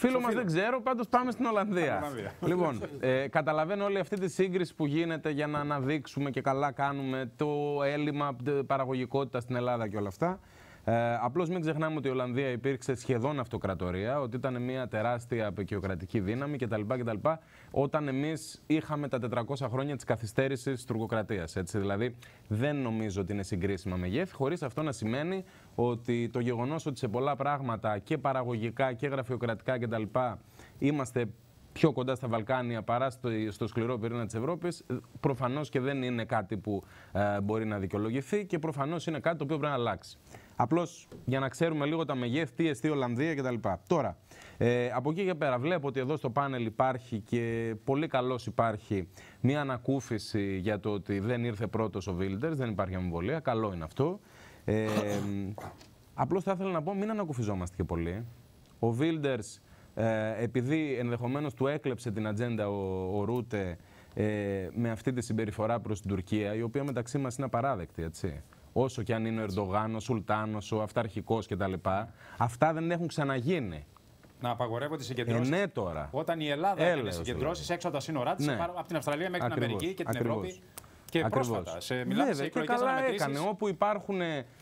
Φίλο μας δεν ξέρω, πάντως πάμε στην Ολλανδία. Ολλανδία. λοιπόν, ε, καταλαβαίνω όλη αυτή τη σύγκριση που γίνεται για να αναδείξουμε και καλά κάνουμε το έλλειμμα παραγωγικότητα στην Ελλάδα και όλα αυτά. Ε, Απλώς μην ξεχνάμε ότι η Ολλανδία υπήρξε σχεδόν αυτοκρατορία, ότι ήταν μια τεράστια απεικιοκρατική δύναμη κτλ. κτλ όταν εμείς είχαμε τα 400 χρόνια της καθυστέρησης τη τουρκοκρατία. Δηλαδή, δεν νομίζω ότι είναι συγκρίσιμα μεγέθη, χωρίς αυτό να σημαίνει ότι το γεγονός ότι σε πολλά πράγματα και παραγωγικά και γραφειοκρατικά κτλ. είμαστε πιο κοντά στα Βαλκάνια παρά στο, στο σκληρό πυρήνα της Ευρώπης, προφανώς και δεν είναι κάτι που ε, μπορεί να δικαιολογηθεί και προφανώς είναι κάτι το οποίο πρέπει να αλλάξει. Απλώς για να ξέρουμε λίγο τα μεγέθη, τι εστί Ολλανδία κτλ. Τώρα, ε, από εκεί και πέρα βλέπω ότι εδώ στο πάνελ υπάρχει και πολύ καλώς υπάρχει μια ανακούφιση για το ότι δεν ήρθε πρώτος ο Βίλντερς, δεν υπάρχει αμφιβολία, καλό είναι αυτό. Ε, απλώς θα ήθελα να πω μην ανακουφιζόμαστε και πολύ. Ο Βίλντερς ε, επειδή ενδεχομένως του έκλεψε την ατζέντα ο, ο Ρούτε ε, με αυτή τη συμπεριφορά προς την Τουρκία, η οποία μεταξύ μας είναι απαράδεκτη, έτσι. Όσο και αν είναι ο Ερντογάν, ο Σουλτάνος, ο Αυταρχικός κτλ. Αυτά δεν έχουν ξαναγίνει. Να απαγορεύονται οι Ε, συγκεντρώσει. ναι τώρα. Όταν η Ελλάδα Έλεος, έκανε συγκεντρώσεις έξω από τα σύνορά της, Ναι. από την Αυστραλία μέχρι την Ακριβώς, Αμερική και την ακριβώς. Ευρώπη. Και Ακριβώς. πρόσφατα. Σε, μιλάμε σε Βέβαια, και εκλογικές καλά αναμετρήσεις. έκανε. Όπου υπάρχουν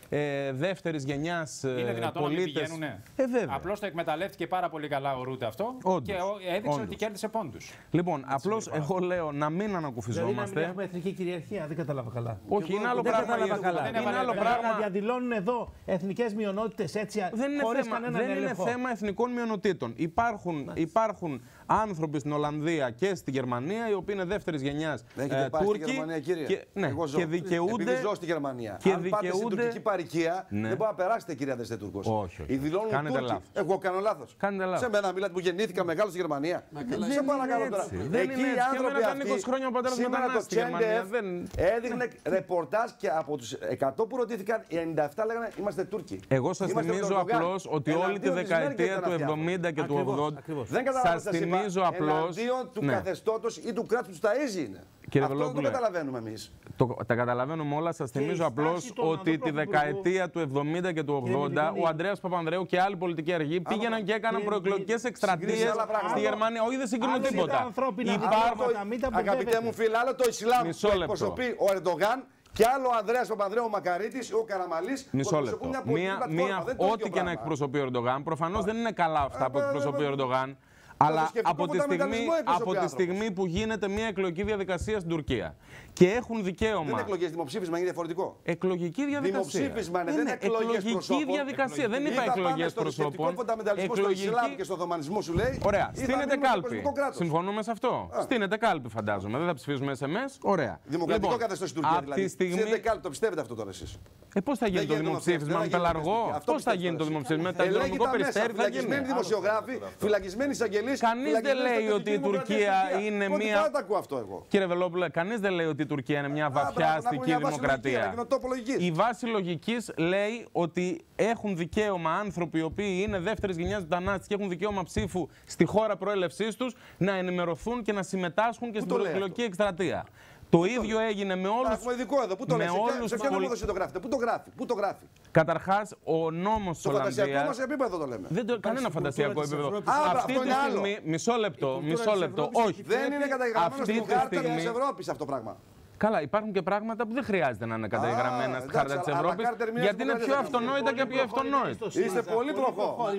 ε, δεύτερης γενιάς Είναι δυνατόν να μην πολίτες. πηγαίνουνε. Ε, βέβαια. Απλώς το εκμεταλλεύτηκε πάρα πολύ καλά ο Ρούτε αυτό Όντως, και ο- έδειξε όντως. ότι κέρδισε πόντους. Λοιπόν, απλώς εγώ λέω να μην Δηλαδή να μην ανακουφιζόμαστε. έχουμε εθνική κυριαρχία, δεν κατάλαβα καλά. Όχι, είναι άλλο δεν πράγμα. κατάλαβα η- καλά. δεν Είναι έβαλε άλλο παιδιά Δηλαδή να πράγμα. διαδηλώνουν εδώ εθνικές μειονότητες έτσι Δεν είναι, χωρίς θέμα, κανέναν δεν είναι έλεγχο. θέμα εθνικών μειονοτήτων. Υπάρχουν, υπάρχουν άνθρωποι στην Ολλανδία και στη Γερμανία οι οποίοι είναι δεύτερης γενιάς Έχετε πάει στη Γερμανία, κύριε. Και, ναι, Εγώ ζω. και δικαιούνται. Επειδή ζω στη Γερμανία. και Αν πάτε στην δικαιούνται- τουρκική παροικία, Ναι. δεν μπορεί να περάσετε, κύριε Αδεστέ Τούρκος. Όχι, όχι. Οι δηλώνουν Κάνετε Τούρκοι. λάθος. Εγώ κάνω λάθος. Κάνετε λάθος. Σε μένα μιλάτε που γεννήθηκα μεγάλο στη Γερμανία. δεν Σε παρακαλώ είναι τώρα. έτσι. Δεν Εκεί είναι οι έτσι. Και άνθρωποι εμένα ήταν αυτοί. 20 χρόνια ο πατέρας μου σήμερα το μετανάστη στη Γερμανία. Τσέντεφ Δεν- έδειχνε ρεπορτάζ και από τους 100 που ρωτήθηκαν, οι 97 λέγανε είμαστε Τούρκοι. Εγώ σας Είμαστε θυμίζω Ερντογάν. απλώς ότι όλη τη Εναντίον της Μέρκελ δεκαετία ήταν του αυτοί οι άνθρωποι. 70 και του Ακριβώς, 80. ακριβώς. Δεν καταλαβαίνω. Σα θυμίζω απλώ. Εναντίον του Ναι. καθεστώτος ή του κράτους του ταΐζι είναι. Κύριε Αυτό δεν το Βελόπουλε. καταλαβαίνουμε εμείς. Το, τα καταλαβαίνουμε όλα. Σας θυμίζω η απλώς στάση των ότι τη αντιπρόεδρου δεκαετία του 70 και του 80 Μελικόνη. ο Αντρέα Παπανδρέου και άλλοι πολιτικοί αργοί πήγαιναν και έκαναν Κύριε προεκλογικές εκστρατείες συγκρίνεις άλλα πράγματα. στη Γερμανία. Όχι, δεν συγκρίνω Άλλο είναι τα τίποτα. ανθρώπινα Υπάρχουν. δικαιώματα. μην τα Αγαπητέ μπερδεύετε. μου φίλε, άλλο το Ισλάμ Μισό που λεπτό. εκπροσωπεί ο Ερντογάν και άλλο ο Ανδρέας Παπανδρέου ο Μακαρίτη ή ο Καραμαλής. Μισό λεπτό. Μία, μία, ό,τι και να εκπροσωπεί ο Ερντογάν, προφανώς δεν είναι καλά αυτά που ε, εκπροσωπεί ο ε, Ερντογάν. Αλλά θρησκευτικό από τη, στιγμή, φονταμενταλισμό εκπροσωπεί από τη άνθρωπος. στιγμή που γίνεται μια εκλογική διαδικασία στην Τουρκία και έχουν Δεν είναι δικαίωμα. εκλογές, δημοψήφισμα είναι διαφορετικό. Εκλογική διαδικασία. Δημοψήφισμα είναι, δεν είναι εκλογές εκλογική προσώπων. διαδικασία. Δεν είπα Ή θα πάμε εκλογές στο θρησκευτικό προσώπων. φονταμενταλισμό, στο Ισλάμ και στο Δωμανισμό σου λέει. Ωραία. ή θα Στείνεται μείνουμε στο κάλπη. κοσμικό κράτος. Συμφωνούμε σε αυτό; Στείνεται κάλπη, φαντάζομαι. Δεν θα ψηφίσουμε SMS. Ωραία. Δημοκρατικό Λοιπόν, καθεστώς στην Τουρκία απ' δηλαδή. τη στιγμή. Στείνεται κάλπη, το πιστεύετε αυτό τώρα εσείς; Ε, πώς θα γίνει το γίνεται δημοψήφισμα αυτό, με δεν θα γίνει πελαργό, αυτό. Αυτό πώς θα πιστεύω γίνει το τώρα. δημοψήφισμα με Ελέγχει ταχυδρομικό τα μέσα, περιστέρι, θα φυλακισμένοι γίνει. δημοσιογράφοι, φυλακισμένοι εισαγγελείς. Κανείς δεν λέει ότι η Τουρκία είναι μία- Πρώτη φορά το ακούω αυτό εγώ; Κύριε Βελόπουλε, κανείς δεν λέει ότι η Τουρκία είναι μια βαθιά μπράβο, να αστική έχουμε μια βάση λογική, να δημοκρατία. γίνω τόπο λογικής. Η βάση λογικής λέει ότι έχουν δικαίωμα άνθρωποι οι οποίοι είναι δεύτερης γενιάς μετανάστες και έχουν δικαίωμα ψήφου στη χώρα προέλευσής τους να ενημερωθούν και να συμμετάσχουν και στην το λέει προεκλογική εκστρατεία. Το ίδιο έγινε με Να όλου. έχουμε ειδικό εδώ. Πού το με λέει, σε ποια- όλους σε ποια πολι- νομοθεσία το γράφετε, πού το γράφει, πού το γράφει; Καταρχάς, ο νόμος τη Στο φαντασιακό Ολλανδία. μας επίπεδο το λέμε. Δεν το, κανένα φαντασιακό της επίπεδο. Ευρώπης. Α, Αυτή αυτό τη είναι άλλο. στιγμή. Μισό λεπτό, κουλτούρα μισό της λεπτό. Ευρώπης Όχι. Δεν είναι καταγεγραμμένος Αυτή στην τη κάρτα τη στιγμή- Ευρώπης αυτό το πράγμα. Καλά, υπάρχουν και πράγματα που δεν χρειάζεται να είναι καταγεγραμμένα στη εντάξει, χάρτα της αλλά Ευρώπη, τα κάρτα ερμηνείας γιατί είναι που πιο βγάζετε αυτονόητα και πιο αυτονόητα. Είστε πολύ προχώ.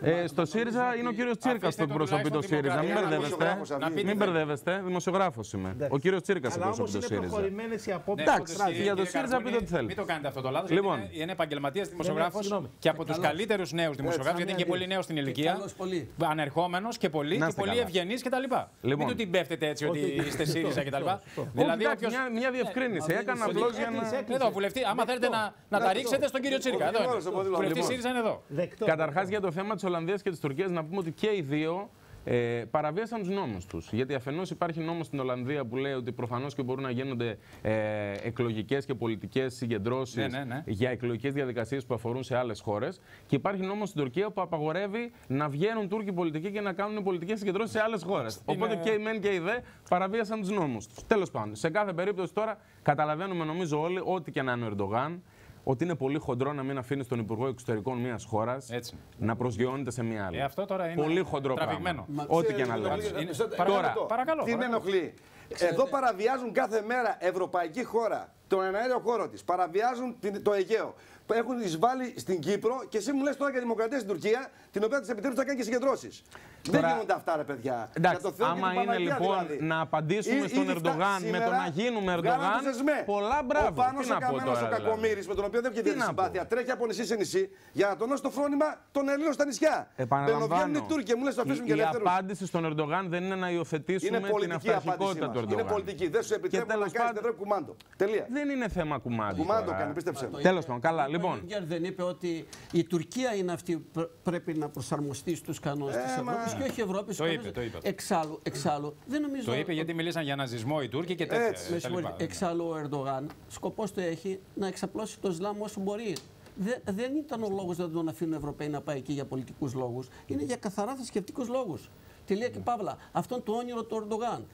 Ε, στο ΣΥΡΙΖΑ είναι ο κύριος Τσίρκας Αφήστε που τον εκπροσωπεί το τουλάχιστον ΣΥΡΙΖΑ. Μην δημοκρατία, μπερδεύεστε. δημοσιογράφος θα βγει. Μην μπερδεύεστε, δημοσιογράφος είμαι. Ο κύριος Τσίρκας Αλλά όμως εκπροσωπεί το είναι ΣΥΡΙΖΑ. προχωρημένες οι απόψεις. Εντάξει, όντως, κύριε- για το κύριε ΣΥΡΙΖΑ Καρπούνη, πείτε ό,τι θέλετε. Μην το κάνετε αυτό το λάθος. Λοιπόν. Λοιπόν. Είναι, είναι επαγγελματίας δημοσιογράφος συγγνώμη. και από τους καλύτερους νέους δημοσιογράφους, γιατί είναι και πολύ νέος στην ηλικία. καλός πολύ. Ανερχόμενος και πολύ, Να και είστε πολύ καλά. ευγενής κτλ. Λοιπόν. Μην του την πέφτετε έτσι ότι είστε ΣΥΡΙΖΑ κτλ. Δηλαδή, όποιος- μια, μια διευκρίνηση. Έκανα απλώ για να. Εδώ, βουλευτή, άμα θέλετε να, να τα ρίξετε στον κύριο Τσίρικα. Εδώ Όχι, μόνο, είναι. μόνο, Βουλευτή λοιπόν. ΣΥΡΙΖΑ είναι εδώ. Δεκτό. Καταρχά για το θέμα τη Ολλανδία και τη Τουρκία, να πούμε ότι και οι δύο ε, παραβίασαν τους νόμους τους. Γιατί αφενός υπάρχει νόμος στην Ολλανδία που λέει ότι προφανώς και μπορούν να γίνονται ε, εκλογικές και πολιτικές συγκεντρώσεις Ναι, ναι, ναι. για εκλογικές διαδικασίες που αφορούν σε άλλες χώρες. Και υπάρχει νόμος στην Τουρκία που απαγορεύει να βγαίνουν Τούρκοι πολιτικοί και να κάνουν πολιτικές συγκεντρώσεις σε άλλες χώρες. Οπότε και οι μεν και οι δε παραβίασαν τους νόμους τους. Τέλος πάντων, σε κάθε περίπτωση τώρα καταλαβαίνουμε νομίζω όλοι, ό,τι και να είναι ο Ερντογάν, ότι είναι πολύ χοντρό να μην αφήνεις τον Υπουργό Εξωτερικών μιας χώρας Έτσι. να προσγειώνεται σε μια άλλη. Ε, αυτό τώρα είναι Πολύ χοντρό τραβηγμένο. πράγμα. Ό,τι και να Ξέρετε, λέμε. το- Είναι- στο- παρακαλώ, Τώρα, παρακαλώ, Τι με παρακαλώ. ενοχλεί; Εδώ παραβιάζουν κάθε μέρα ευρωπαϊκή χώρα τον εναέριο χώρο της. Παραβιάζουν την- το Αιγαίο. Έχουν εισβάλει στην Κύπρο και εσύ μου λες τώρα για δημοκρατία στην Τουρκία, την οποία τη επιτρέπει να κάνει και συγκεντρώσεις. Δεν Τώρα- γίνονται αυτά, ρε παιδιά. Εντάξει, Για το Θεό και άμα την είναι Παναγία, λοιπόν δηλαδή. να απαντήσουμε Ή- στον ήδη Ερντογάν φτά- με το σήμερα να γίνουμε βγάλαν Ερντογάν, τους ΕΣΜΕ. πολλά μπράβο. Ο Πάνος Τι ο να πω Καμένος τώρα, ο δηλαδή. Κακομύρης, με τον οποίο δεν Τι βγαίνει να πω. συμπάθεια, τρέχει από νησί σε νησί για να τονώσει το φρόνημα των Ελλήνων στα νησιά. Επαναλαμβάνω. Μπαινοβγαίνουν οι Τούρκοι, μου λες το αφήσουμε η, και η ελεύθερους. απάντηση στον Ερντογάν δεν είναι να υιοθετήσουμε Είναι την πολιτική απάντησή αυταρχικότητα μας. του Ερντογάν. Είναι πολιτική. Δεν σου επιτρέπουν να τέλος κάνεις την πάντων- Ευρώπη κουμάντο. Τελεία. Δεν είναι θέμα κουμάντου. Κουμάντο τώρα. κάνει, πίστεψε με. Τέλος πάντων, καλά, Ο λοιπόν. Γιούγκερ δεν είπε ότι η Τουρκία είναι αυτή που πρέ- πρέπει να προσαρμοστεί στους κανόνες της Ε, μα- Ευρώπης και όχι η Ευρώπη. στους Το είπε, κανόνες- το είπε. Εξάλλου, εξάλλου, δεν νομίζω. Το είπε γιατί μιλήσαν για ναζισμό οι Τούρκοι και τέτοια. Έτσι. Με τα συγχωρείτε, λοιπά. εξάλλου ο Ερντογάν σκοπός του έχει να εξαπλώσει το Ισλάμ όσο μπορεί. Δεν, δεν ήταν ο λόγος να τον αφήνουν οι Ευρωπαίοι να πάει εκεί για πολιτικούς λόγους. Είναι για καθαρά θρησκευτικούς λόγους. Τελεία και παύλα. Αυτό είναι το όνειρο του Ερντογάν.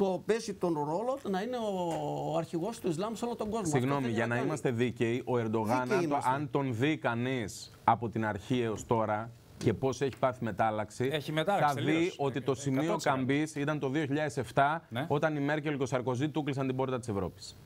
Το παίζει τον ρόλο να είναι ο αρχηγός του Ισλάμ σε όλο τον κόσμο. Αυτό Συγγνώμη, θέλει για να κάνει. είμαστε δίκαιοι, ο Ερντογάν, Δίκαιοι αν, το- είμαστε. αν τον δει κανείς από την αρχή έως τώρα και πώς έχει πάθει μετάλλαξη, Έχει μετάλλαξη, θα δει τελείως. ότι το σημείο 100%. καμπής ήταν το 2007, Ναι. όταν η Μέρκελ και ο Σαρκοζή του κλείσαν την πόρτα της Ευρώπης.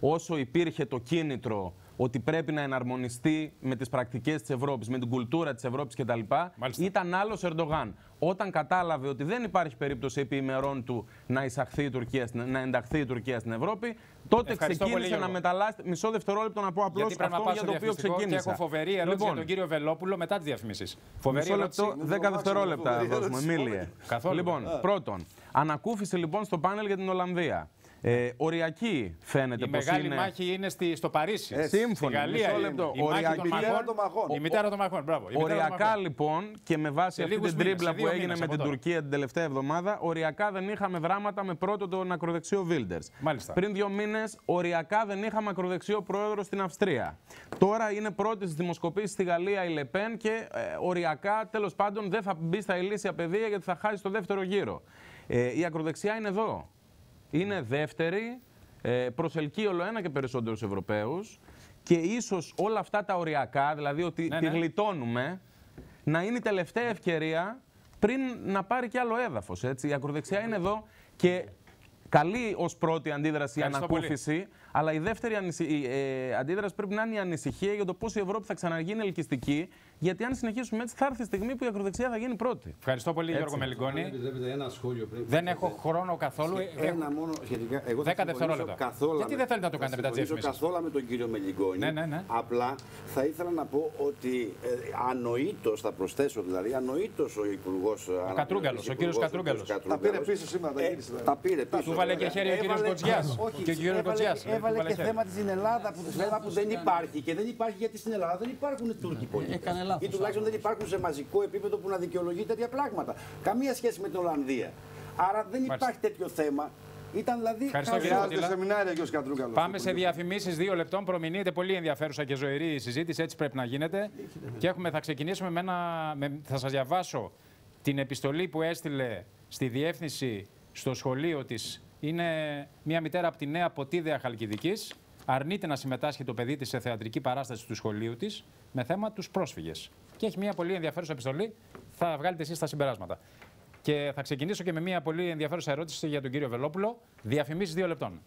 Όσο υπήρχε το κίνητρο ότι πρέπει να εναρμονιστεί με τις πρακτικές της Ευρώπης, με την κουλτούρα της Ευρώπης κτλ., Μάλιστα. ήταν άλλος Ερντογάν. Όταν κατάλαβε ότι δεν υπάρχει περίπτωση επί ημερών του να, εισαχθεί η Τουρκία, στην- να ενταχθεί η Τουρκία στην Ευρώπη, τότε Ευχαριστώ πολύ, ξεκίνησε να Γιώργο. μεταλλάσσει. Μισό δευτερόλεπτο να πω απλώς Γιατί πρέπει να αυτό πάω για στο το οποίο διαφημιστικό και ξεκίνησα. έχω φοβερή ερώτηση λοιπόν, για τον κύριο Βελόπουλο μετά τις διαφημίσεις. Φοβερή Μισό ερώτηση. λεπτό, 10 δευτερόλεπτα φοβερή δώσουμε. ερώτηση. Μίλιε. Καθόλου. Λοιπόν, πρώτον, ανακούφιση λοιπόν στο πάνελ για την Ολλανδία. Ε, οριακή φαίνεται Η πως μεγάλη είναι. μάχη είναι στη, στο Παρίσι. Έτσι. Σύμφωνοι. Στη Γαλλία Μισό είναι. λεπτό. Η μάχη Οριακή- των Η μητέρα μαχών. των μαχών. Η μητέρα των μαχών. Μπράβο. Η μητέρα των Οριακά μαχών. λοιπόν και με βάση Σε αυτή λίγους την μήνες, τρίμπλα σε που δύο έγινε μήνες με από την τώρα. Τουρκία την τελευταία εβδομάδα, οριακά δεν είχαμε δράματα με πρώτο τον ακροδεξιό Βίλντερς. Μάλιστα. Πριν δύο μήνες, οριακά δεν είχαμε ακροδεξιό πρόεδρο στην Αυστρία. Τώρα είναι πρώτη στις δημοσκοπήσεις στη Γαλλία η Λεπέν και ε, οριακά τέλος πάντων δεν θα μπει στα ηλίσια πεδία γιατί θα χάσει το δεύτερο γύρο. Ε, η ακροδεξιά είναι εδώ. Είναι δεύτερη, ε, προσελκύει όλο ένα και περισσότερους Ευρωπαίους και ίσως όλα αυτά τα οριακά, δηλαδή ότι Ναι, τη ναι. γλιτώνουμε, να είναι η τελευταία ευκαιρία πριν να πάρει κι άλλο έδαφος. Έτσι. Η ακροδεξιά είναι εδώ και καλή ως πρώτη αντίδραση η Ευχαριστώ πολύ. ανακούφιση, αλλά η δεύτερη ανησυ... η, ε, αντίδραση πρέπει να είναι η ανησυχία για το πώς η Ευρώπη θα ξαναγίνει ελκυστική, γιατί αν συνεχίσουμε έτσι θα έρθει η στιγμή που η ακροδεξιά θα γίνει πρώτη. Ευχαριστώ πολύ, Έτσι. Γιώργο Μελιγκόνη. Επιτρέπετε ένα σχόλιο πριν. Δεν έχω χρόνο καθόλου. Ένα μόνο σχετικά. Εγώ θα Δέκα συμφωνήσω δευτερόλεπτα. καθόλου Γιατί με- δεν θέλετε να το θα κάνετε μετά τις συμφωνήσω διαφημίσεις. καθόλου με τον κύριο Μελιγκόνη. Ναι, ναι, ναι. Απλά θα ήθελα να πω ότι ε, ανοήτως, θα προσθέσω δηλαδή, ανοήτως ο Υπουργός. Κατρούγκαλος, ο κύριος Κατρούγκαλος. Τα πήρε πίσω σήμερα, τα Ε, γύρισε. τα πήρε πίσω. Του βάλε και βέβαια. χέρι ο κύριος Έβαλε- Κοτζιάς. Όχι, Και ο κύριος έβαλε- Κοτζιάς, ε, του Έβαλε βάλε και χέρι. θέμα στην Ελλάδα που, θέμα που δεν υπάρχει. Και δεν υπάρχει γιατί στην Ελλάδα δεν υπάρχουν Τούρκοι πολίτες. έκανε λάθος. Ή τουλάχιστον δεν υπάρχουν σε μαζικό επίπεδο που να δικαιολογεί τέτοια πράγματα. Καμία σχέση με την Ολλανδία. Άρα δεν υπάρχει τέτοιο θέμα. Ήταν δηλαδή. Ευχαριστώ, χαζό. κύριε Χρειάζεται Κωτήλα. σεμινάρια και ο Κατρούγκαλος. Πάμε σε διαφημίσεις δύο λεπτών. Προμηνύεται πολύ ενδιαφέρουσα και ζωηρή η συζήτηση. Έτσι πρέπει να γίνεται. Και έχουμε, θα ξεκινήσουμε με ένα. Με, θα σας διαβάσω την επιστολή που έστειλε στη διεύθυνση στο σχολείο της. Είναι μια μητέρα από τη Νέα Ποτίδεα Χαλκιδικής. Αρνείται να συμμετάσχει το παιδί της σε θεατρική παράσταση του σχολείου της με θέμα τους πρόσφυγες. Και έχει μια πολύ ενδιαφέρουσα επιστολή. Θα βγάλετε εσείς τα συμπεράσματα. Και θα ξεκινήσω και με μια πολύ ενδιαφέρουσα ερώτηση για τον κύριο Βελόπουλο. Διαφημίσεις δύο λεπτών.